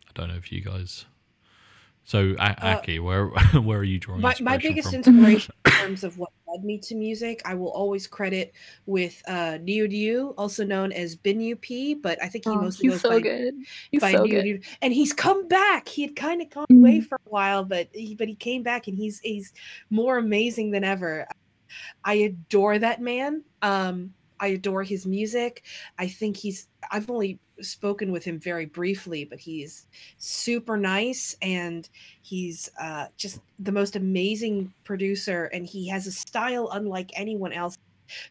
I don't know if you guys. So, A- Uh, Aki, where where are you drawing my, my inspiration biggest from? inspiration in terms of what led me to music, I will always credit with uh, Neo Diu, also known as Bin Yu P, but I think he Oh, mostly goes so by, good. He's by so Neo good. And he's come back. He had kind of gone Mm. away for a while, but he, but he came back and he's he's more amazing than ever. I adore that man. Um, I adore his music. I think he's. I've only spoken with him very briefly, but he's super nice and he's uh, just the most amazing producer. And he has a style unlike anyone else,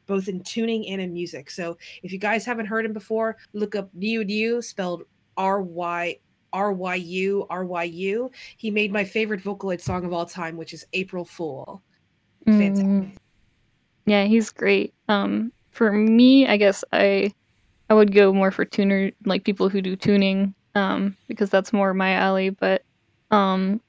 both in tuning and in music. So if you guys haven't heard him before, look up Ryu Ryu, spelled R Y. R Y U R Y U. He made my favorite Vocaloid song of all time, which is April Fool. Fantastic. Mm. Yeah, he's great. Um, for me, I guess I I would go more for tuner like people who do tuning, um, because that's more my alley. But um,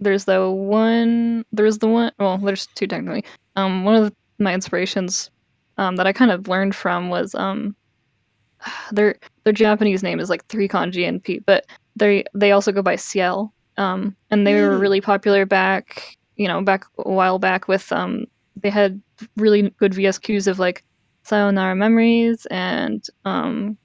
there's the one. There's the one. Well, there's two technically. Um, one of my inspirations, um, that I kind of learned from was um, their their Japanese name is like three kanji and P, but they they also go by Ciel. Um, and they were Mm. really popular back, you know, back a while back with um, they had really good VSQs of like Sayonara Memories and um,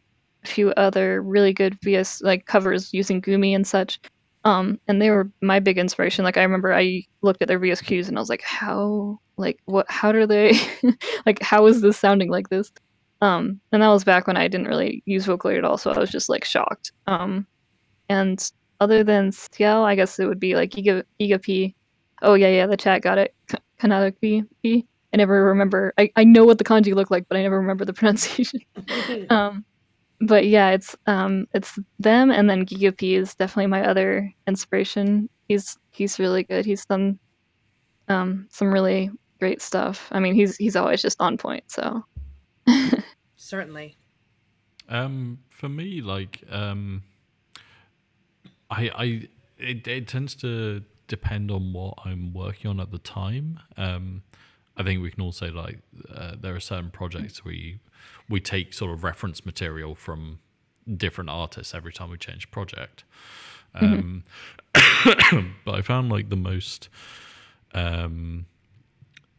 a few other really good VS like covers using Gumi and such. Um, and they were my big inspiration. Like I remember I looked at their VSQs and I was like, how like what how do they like how is this sounding like this? Um, and that was back when I didn't really use Vocaloid at all, so I was just like shocked. Um, and other than Ciel, I guess it would be like Giga Giga P. Oh yeah, yeah, the chat got it. K- Kanata P. P. I never remember. I, I know what the kanji look like, but I never remember the pronunciation. um, but yeah, it's um, it's them, and then Giga P is definitely my other inspiration. He's he's really good. He's done um, some really great stuff. I mean, he's he's always just on point. So certainly. Um, for me, like, um, I, I, it, it tends to depend on what I'm working on at the time. Um, I think we can all say like uh, there are certain projects we we take sort of reference material from different artists every time we change project. Um, but I found like the most um,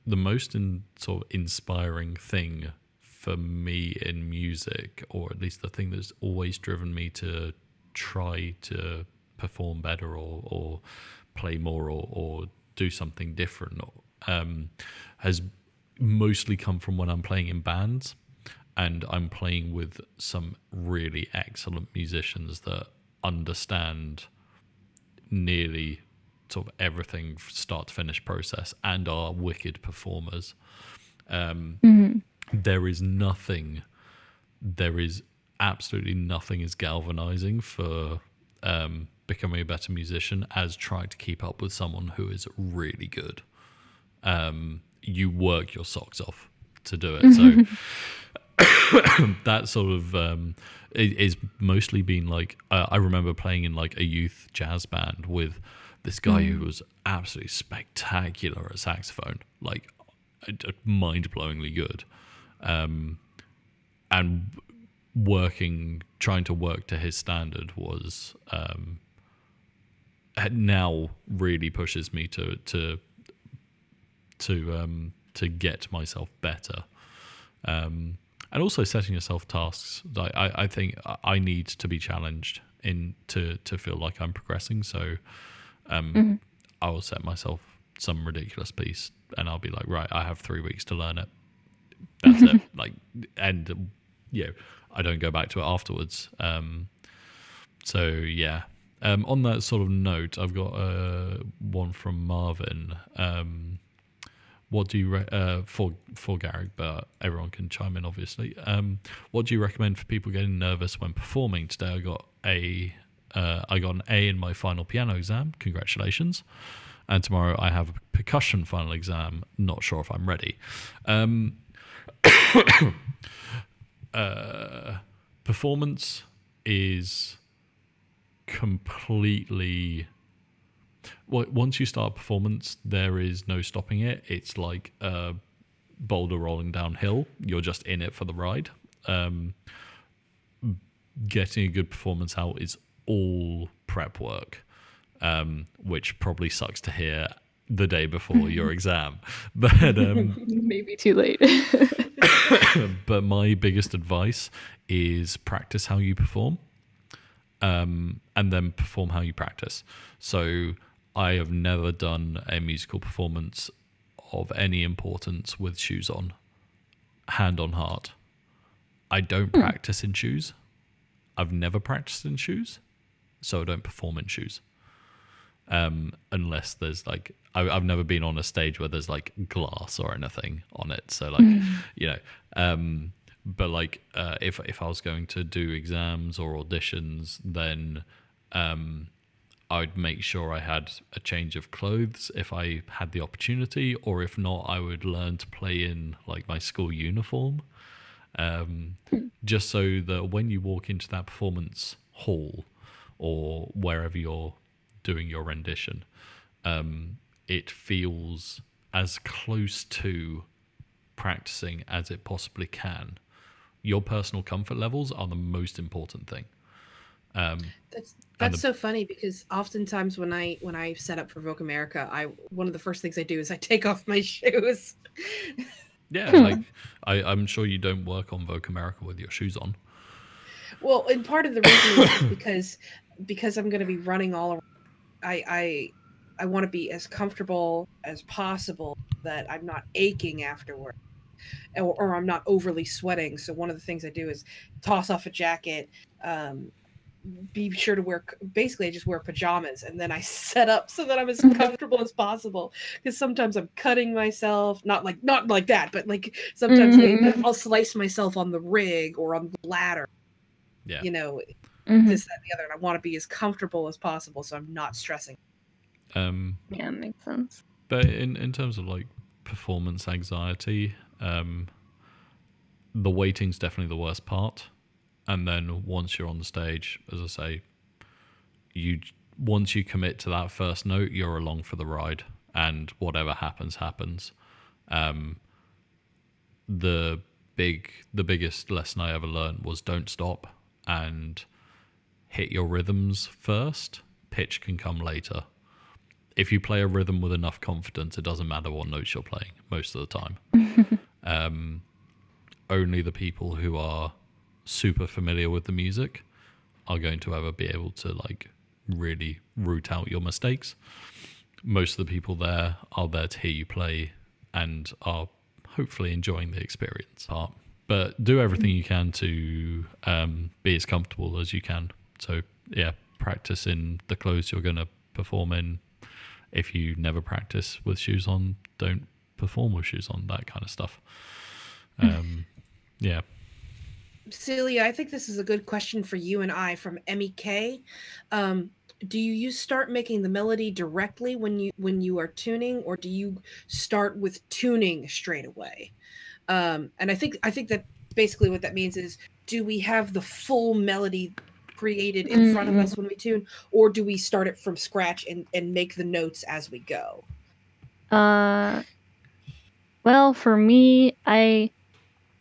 the most in, sort of inspiring thing for me in music, or at least the thing that's always driven me to try to perform better or, or play more or, or do something different, um, has mostly come from when I'm playing in bands and I'm playing with some really excellent musicians that understand nearly sort of everything start to finish process and are wicked performers. Um, Mm-hmm. there is nothing, there is absolutely nothing as galvanizing for um, becoming a better musician as trying to keep up with someone who is really good. Um, you work your socks off to do it. So that sort of um, is mostly been like uh, I remember playing in like a youth jazz band with this guy who was absolutely spectacular at saxophone, like mind blowingly good, um, and working trying to work to his standard was um, now really pushes me to to to um, to get myself better um, and also setting yourself tasks. Like I, I think I- need to be challenged in to to feel like I'm progressing. So um, I will set myself some ridiculous piece, and I'll be like, right, I have three weeks to learn it. That's it. Like, and you know, I don't go back to it afterwards. Um, so yeah. Um, on that sort of note, I've got uh, one from Marvin. Um, what do you re- uh, for for Garrick, but everyone can chime in obviously. Um, what do you recommend for people getting nervous when performing? Today I got a uh, I got an A in my final piano exam. Congratulations! And tomorrow I have a percussion final exam. Not sure if I'm ready. Um, uh, performance is completely well, once you start performance, there is no stopping it. It's like a boulder rolling downhill. You're just in it for the ride. Um, getting a good performance out is all prep work, um, which probably sucks to hear the day before your exam. But um, Maybe too late. but my biggest advice is practice how you perform um, and then perform how you practice. So I have never done a musical performance of any importance with shoes on, hand on heart. I don't practice in shoes. I've never practiced in shoes, so I don't perform in shoes. Um, unless there's like I, I've never been on a stage where there's like glass or anything on it. So like you know, um, but like uh, if if I was going to do exams or auditions, then um, I'd make sure I had a change of clothes if I had the opportunity, or if not, I would learn to play in like my school uniform, um, just so that when you walk into that performance hall or wherever you're doing your rendition, um, it feels as close to practicing as it possibly can. Your personal comfort levels are the most important thing. Um, That's that's the- so funny because oftentimes when I when I set up for Vogue America, I one of the first things I do is I take off my shoes. Yeah, like I, I'm sure you don't work on Vogue America with your shoes on. Well, and part of the reason is because because I'm going to be running all around. I I I want to be as comfortable as possible that I'm not aching afterward, or, or I'm not overly sweating. So one of the things I do is toss off a jacket. Um, be sure to wear basically I just wear pajamas and then I set up so that I'm as comfortable as possible because sometimes I'm cutting myself not like not like that but like sometimes I, Mhm. I'll slice myself on the rig or on the ladder Yeah. you know Mhm. this, that, and the other. And I want to be as comfortable as possible, so I'm not stressing. Um, Yeah, makes sense. but in in terms of like performance anxiety, um, the waiting's definitely the worst part. And then once you're on the stage, as I say, you once you commit to that first note, you're along for the ride, and whatever happens, happens. Um, the big, the biggest lesson I ever learned was don't stop and hit your rhythms first. Pitch can come later. If you play a rhythm with enough confidence, it doesn't matter what notes you're playing most of the time. um, only the people who are super familiar with the music are going to ever be able to like really root out your mistakes. Most of the people there are there to hear you play and are hopefully enjoying the experience part. But do everything you can to um, be as comfortable as you can. So yeah, practice in the clothes you're going to perform in. If you never practice with shoes on, don't perform with shoes on. That kind of stuff. Um, yeah. Cillia, I think this is a good question for you and I from MEK. Um, do you start making the melody directly when you when you are tuning, or do you start with tuning straight away? Um, and I think I think that basically what that means is, do we have the full melody created in mm-hmm. front of us mm-hmm. when we tune, or do we start it from scratch and and make the notes as we go? Uh, well, for me, I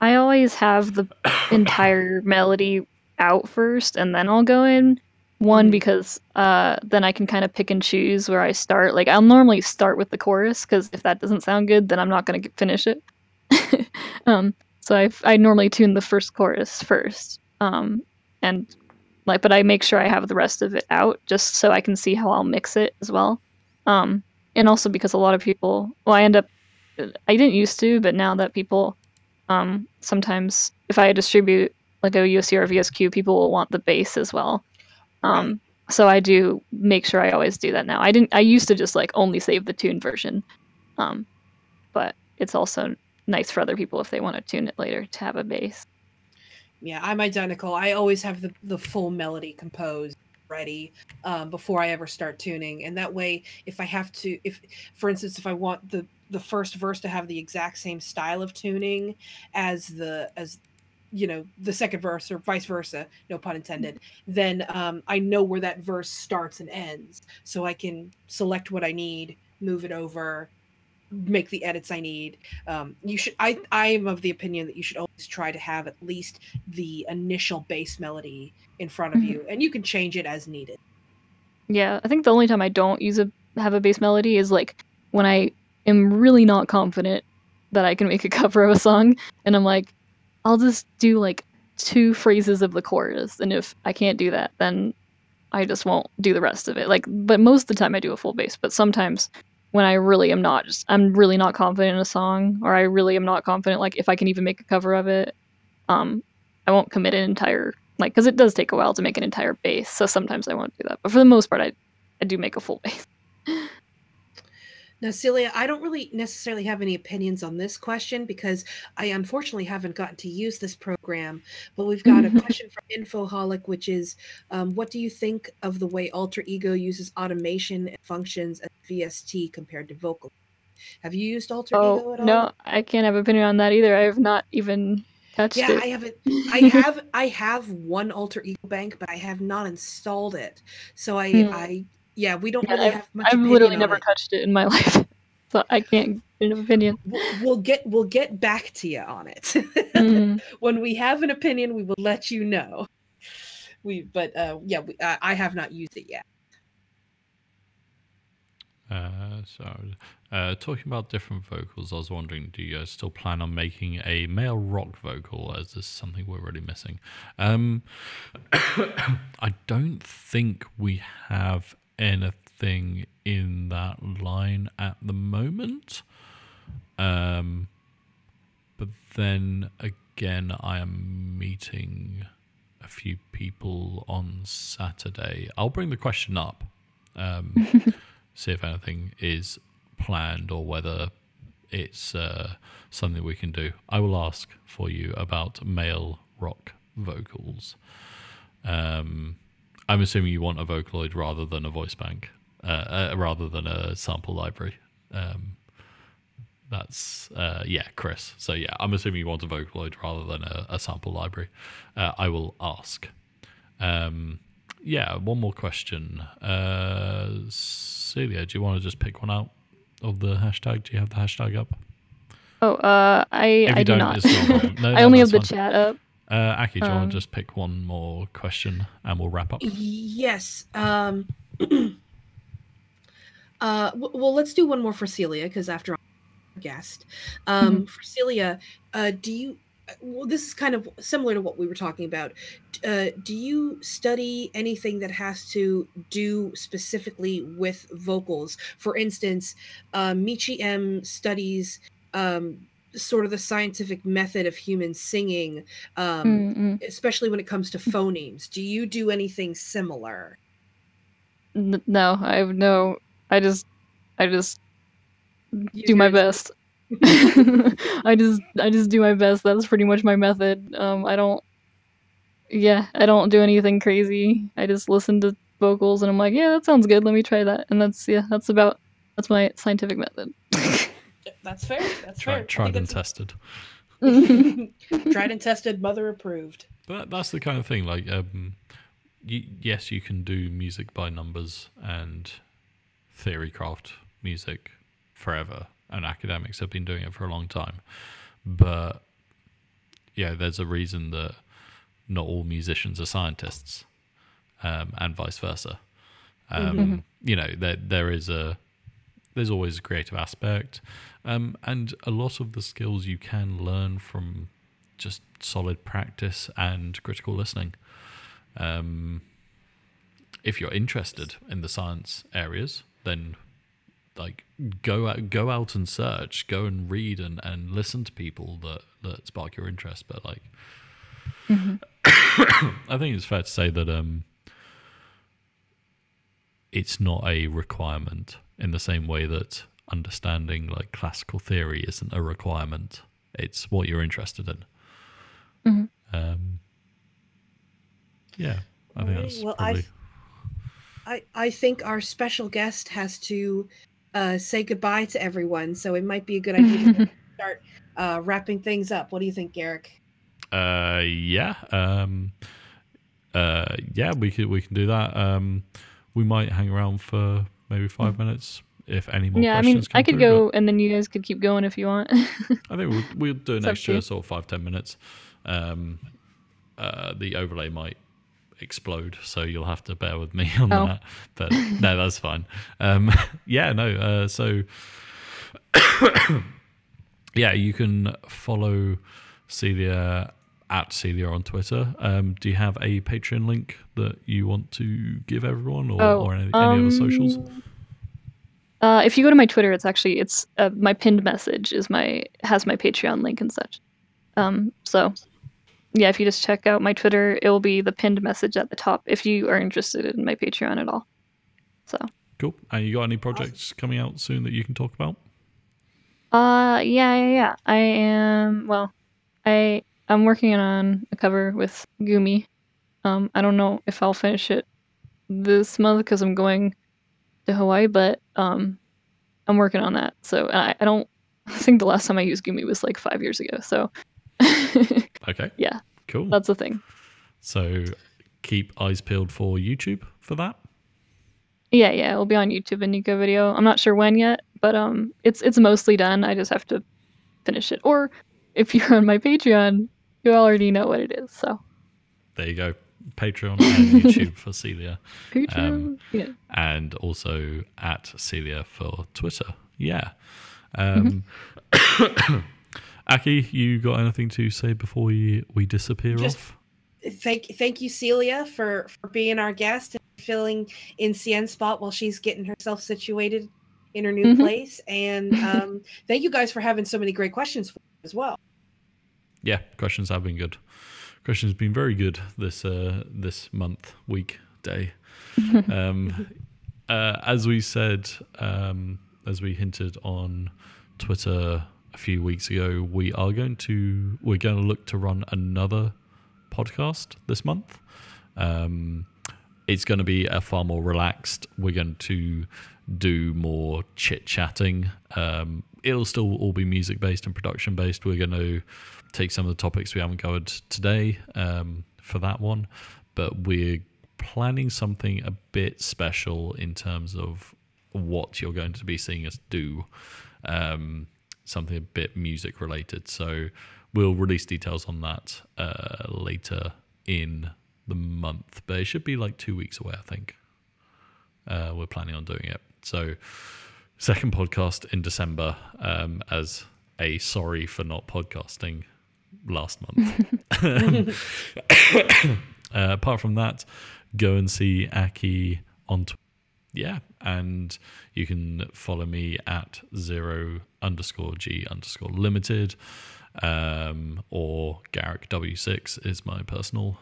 I always have the entire melody out first and then I'll go in. One, mm. because uh, then I can kind of pick and choose where I start. Like, I'll normally start with the chorus because if that doesn't sound good, then I'm not going to finish it. um, so I, I normally tune the first chorus first. Um, and like, but I make sure I have the rest of it out just so I can see how I'll mix it as well. Um, and also because a lot of people, well, I end up, I didn't used to, but now that people um, sometimes if I distribute like a UST or VSQ, people will want the base as well. Um. So I do make sure I always do that now. I didn't. I used to just like only save the tune version, um, but it's also nice for other people if they want to tune it later to have a base. Yeah, I'm identical. I always have the the full melody composed ready um, before I ever start tuning, and that way, if I have to, if for instance, if I want the the first verse to have the exact same style of tuning as the as you know the second verse or vice versa no pun intended then um, i know where that verse starts and ends. So i can select what i need move it over make the edits i need. Um, you should i i am of the opinion that you should always try to have at least the initial base melody in front of mm-hmm. you and you can change it as needed. Yeah i think the only time i don't use a have a base melody is like when i am really not confident that I can make a cover of a song, and I'm like, I'll just do like two phrases of the chorus, and if I can't do that, then I just won't do the rest of it. Like, but most of the time I do a full base, but sometimes when I really am not just I'm really not confident in a song, or I really am not confident like if I can even make a cover of it, um, I won't commit an entire like because it does take a while to make an entire base, so sometimes I won't do that. But for the most part, I I do make a full base. Now, Cillia, I don't really necessarily have any opinions on this question because I unfortunately haven't gotten to use this program. But we've got a question from Infoholic, which is um, What do you think of the way Alter Ego uses automation and functions as VST compared to vocal? Have you used Alter oh, Ego at all? No, I can't have opinion on that either. I have not even touched yeah, it. I haven't. I have. I have one Alter Ego bank, but I have not installed it. So I, hmm. I yeah, we don't yeah, really I've, have much. I've literally never it. touched it in my life, so I can't get an opinion. We'll, we'll get we'll get back to you on it mm. when we have an opinion. We will let you know. We, but uh, yeah, we, uh, I have not used it yet. Uh, so, uh, talking about different vocals, I was wondering, do you guys still plan on making a male rock vocal? As this something we're really missing. Um, I don't think we have anything in that line at the moment. Um, but then again, I am meeting a few people on Saturday. I'll bring the question up, um, see if anything is planned or whether it's uh, something we can do. I will ask for you about male rock vocals. Um, I'm assuming you want a Vocaloid rather than a voice bank, uh, uh, rather than a sample library. Um, that's uh, yeah, Chris. So yeah, I'm assuming you want a Vocaloid rather than a, a sample library. Uh, I will ask. Um, yeah, one more question. Uh, Cillia, do you want to just pick one out of the hashtag? Do you have the hashtag up? Oh, uh, I If I do don't, not. not problem. No, I only have that's the chat up. Uh, Aki, do you Um, want to just pick one more question and we'll wrap up? Yes. Um, uh, well, let's do one more for Cillia because after all, guest. Um, For Cillia, uh, do you? uh, Well, this is kind of similar to what we were talking about. Uh, do you study anything that has to do specifically with vocals? For instance, uh, Michie M studies um, sort of the scientific method of human singing. Um, Mm, mm. especially when it comes to phonemes. Do you do anything similar? N- no, I have no. I just, I just Use do my best. I just, I just do my best. That's pretty much my method. Um, I don't. Yeah, I don't do anything crazy. I just listen to vocals and I'm like, yeah, that sounds good. Let me try that. And that's yeah, that's about that's my scientific method. That's fair. That's Tried, fair. tried and tested. tried and tested, mother approved. But that's the kind of thing. Like, um, y- yes, you can do music by numbers and theory craft music forever, and academics have been doing it for a long time. But yeah, there's a reason that not all musicians are scientists, um, and vice versa. Um, You know, there there is a there's always a creative aspect, um, and a lot of the skills you can learn from just solid practice and critical listening. Um, if you're interested in the science areas, then like go out, go out and search, go and read and, and listen to people that, that spark your interest. But like, I think it's fair to say that um, it's not a requirement in the same way that understanding like classical theory isn't a requirement. It's what you're interested in. Mhm. Um, yeah, I think that's well, I probably. I, I think our special guest has to uh, say goodbye to everyone, so it might be a good idea to start uh, wrapping things up. What do you think, Garrick? Uh, yeah. Um, uh, yeah, we could we can do that. Um, we might hang around for maybe five minutes if any more yeah, I mean, I could through, go and then you guys could keep going if you want. I think we'll, we'll do an It's up to extra sort of five ten minutes. Um, uh, the overlay might explode, so you'll have to bear with me on Oh. that. But no, that's fine. Um, yeah, no. Uh, so yeah, you can follow Cillia at Cillia on Twitter. Um, do you have a Patreon link that you want to give everyone, or, Oh, or any, any other socials? Uh, if you go to my Twitter, it's actually it's uh, my pinned message is my has my Patreon link and such. Um, so yeah, if you just check out my Twitter, it will be the pinned message at the top if you are interested in my Patreon at all. So Cool. And you got any projects coming out soon that you can talk about? uh yeah yeah yeah I am well I I'm working on a cover with Gumi. Um, I don't know if I'll finish it this month because I'm going to Hawaii, but um, I'm working on that. So and I, I don't I think the last time I used Gumi was like five years ago. So Okay. Yeah. Cool. that's the thing. So keep eyes peeled for YouTube for that. Yeah, yeah, it'll be on YouTube and Nico video. I'm not sure when yet, but um, it's it's mostly done. I just have to finish it. Or if you're on my Patreon, you already know what it is. So There you go. Patreon and YouTube for Cillia. Patreon, Um, yeah. and also at Cillia for Twitter. Yeah. Um, Aki, you got anything to say before we, we disappear Just- off? Thank thank you, Cillia, for for being our guest and filling in Cien's spot while she's getting herself situated in her new Mhm. place. And um, thank you guys for having so many great questions for as well. Yeah, questions have been good. Questions have been very good this uh, this month, week, day. um, uh, as we said, um, as we hinted on Twitter a few weeks ago, we are going to we're going to look to run another podcast this month. Um, it's going to be a far more relaxed. We're going to do more chit chatting. Um, it'll still all be music based and production based. We're going to take some of the topics we haven't covered today um, for that one, but we're planning something a bit special in terms of what you're going to be seeing us do. Um, something a bit music related. So we'll release details on that uh, later in the month, but it should be like two weeks away, I think. Uh, we're planning on doing it. So, second podcast in December um, as a sorry for not podcasting last month. uh, apart from that, go and see Aki on Twitter. Yeah, and you can follow me at zero underscore G underscore limited, um, or Garrick W6 is my personal.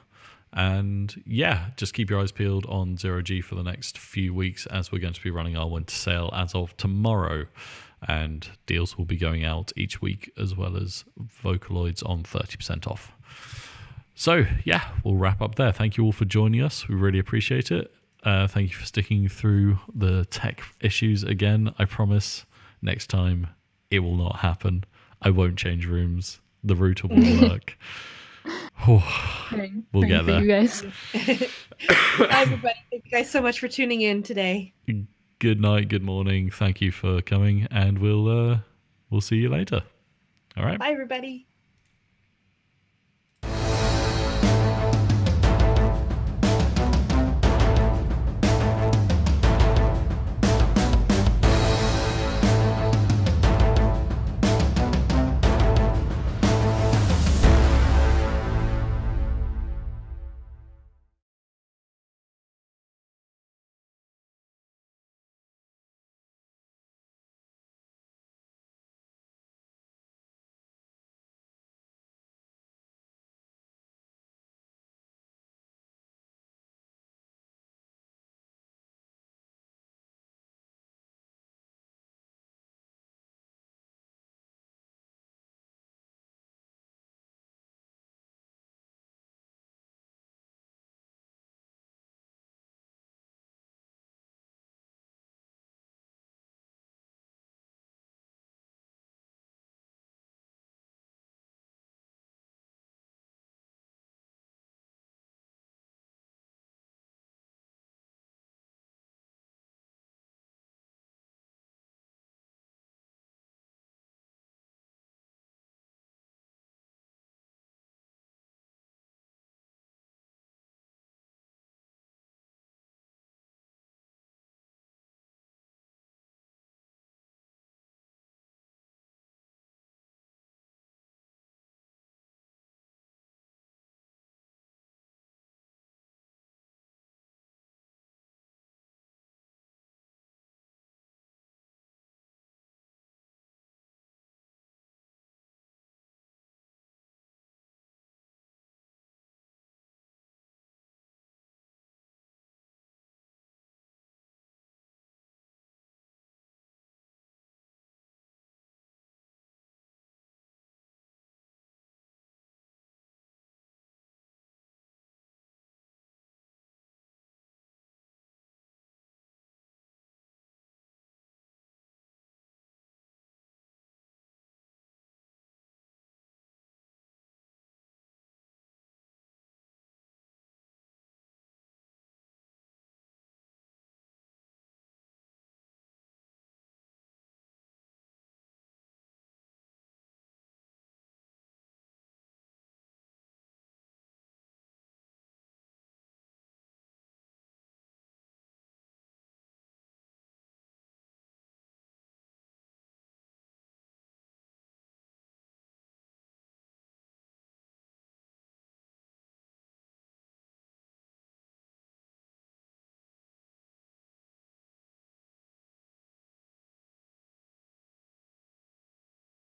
And yeah, just keep your eyes peeled on Zero G for the next few weeks as we're going to be running our winter sale as of tomorrow. And deals will be going out each week as well as Vocaloids on 30% off. So, yeah, we'll wrap up there. Thank you all for joining us. We really appreciate it. Uh, thank you for sticking through the tech issues again. I promise next time it will not happen. I won't change rooms. The router will work. Praying- We'll praying get there. You guys. Hi, everybody. Thank you guys so much for tuning in today. Good night, good morning. Thank you for coming, and we'll uh, we'll see you later. All right. Bye, everybody.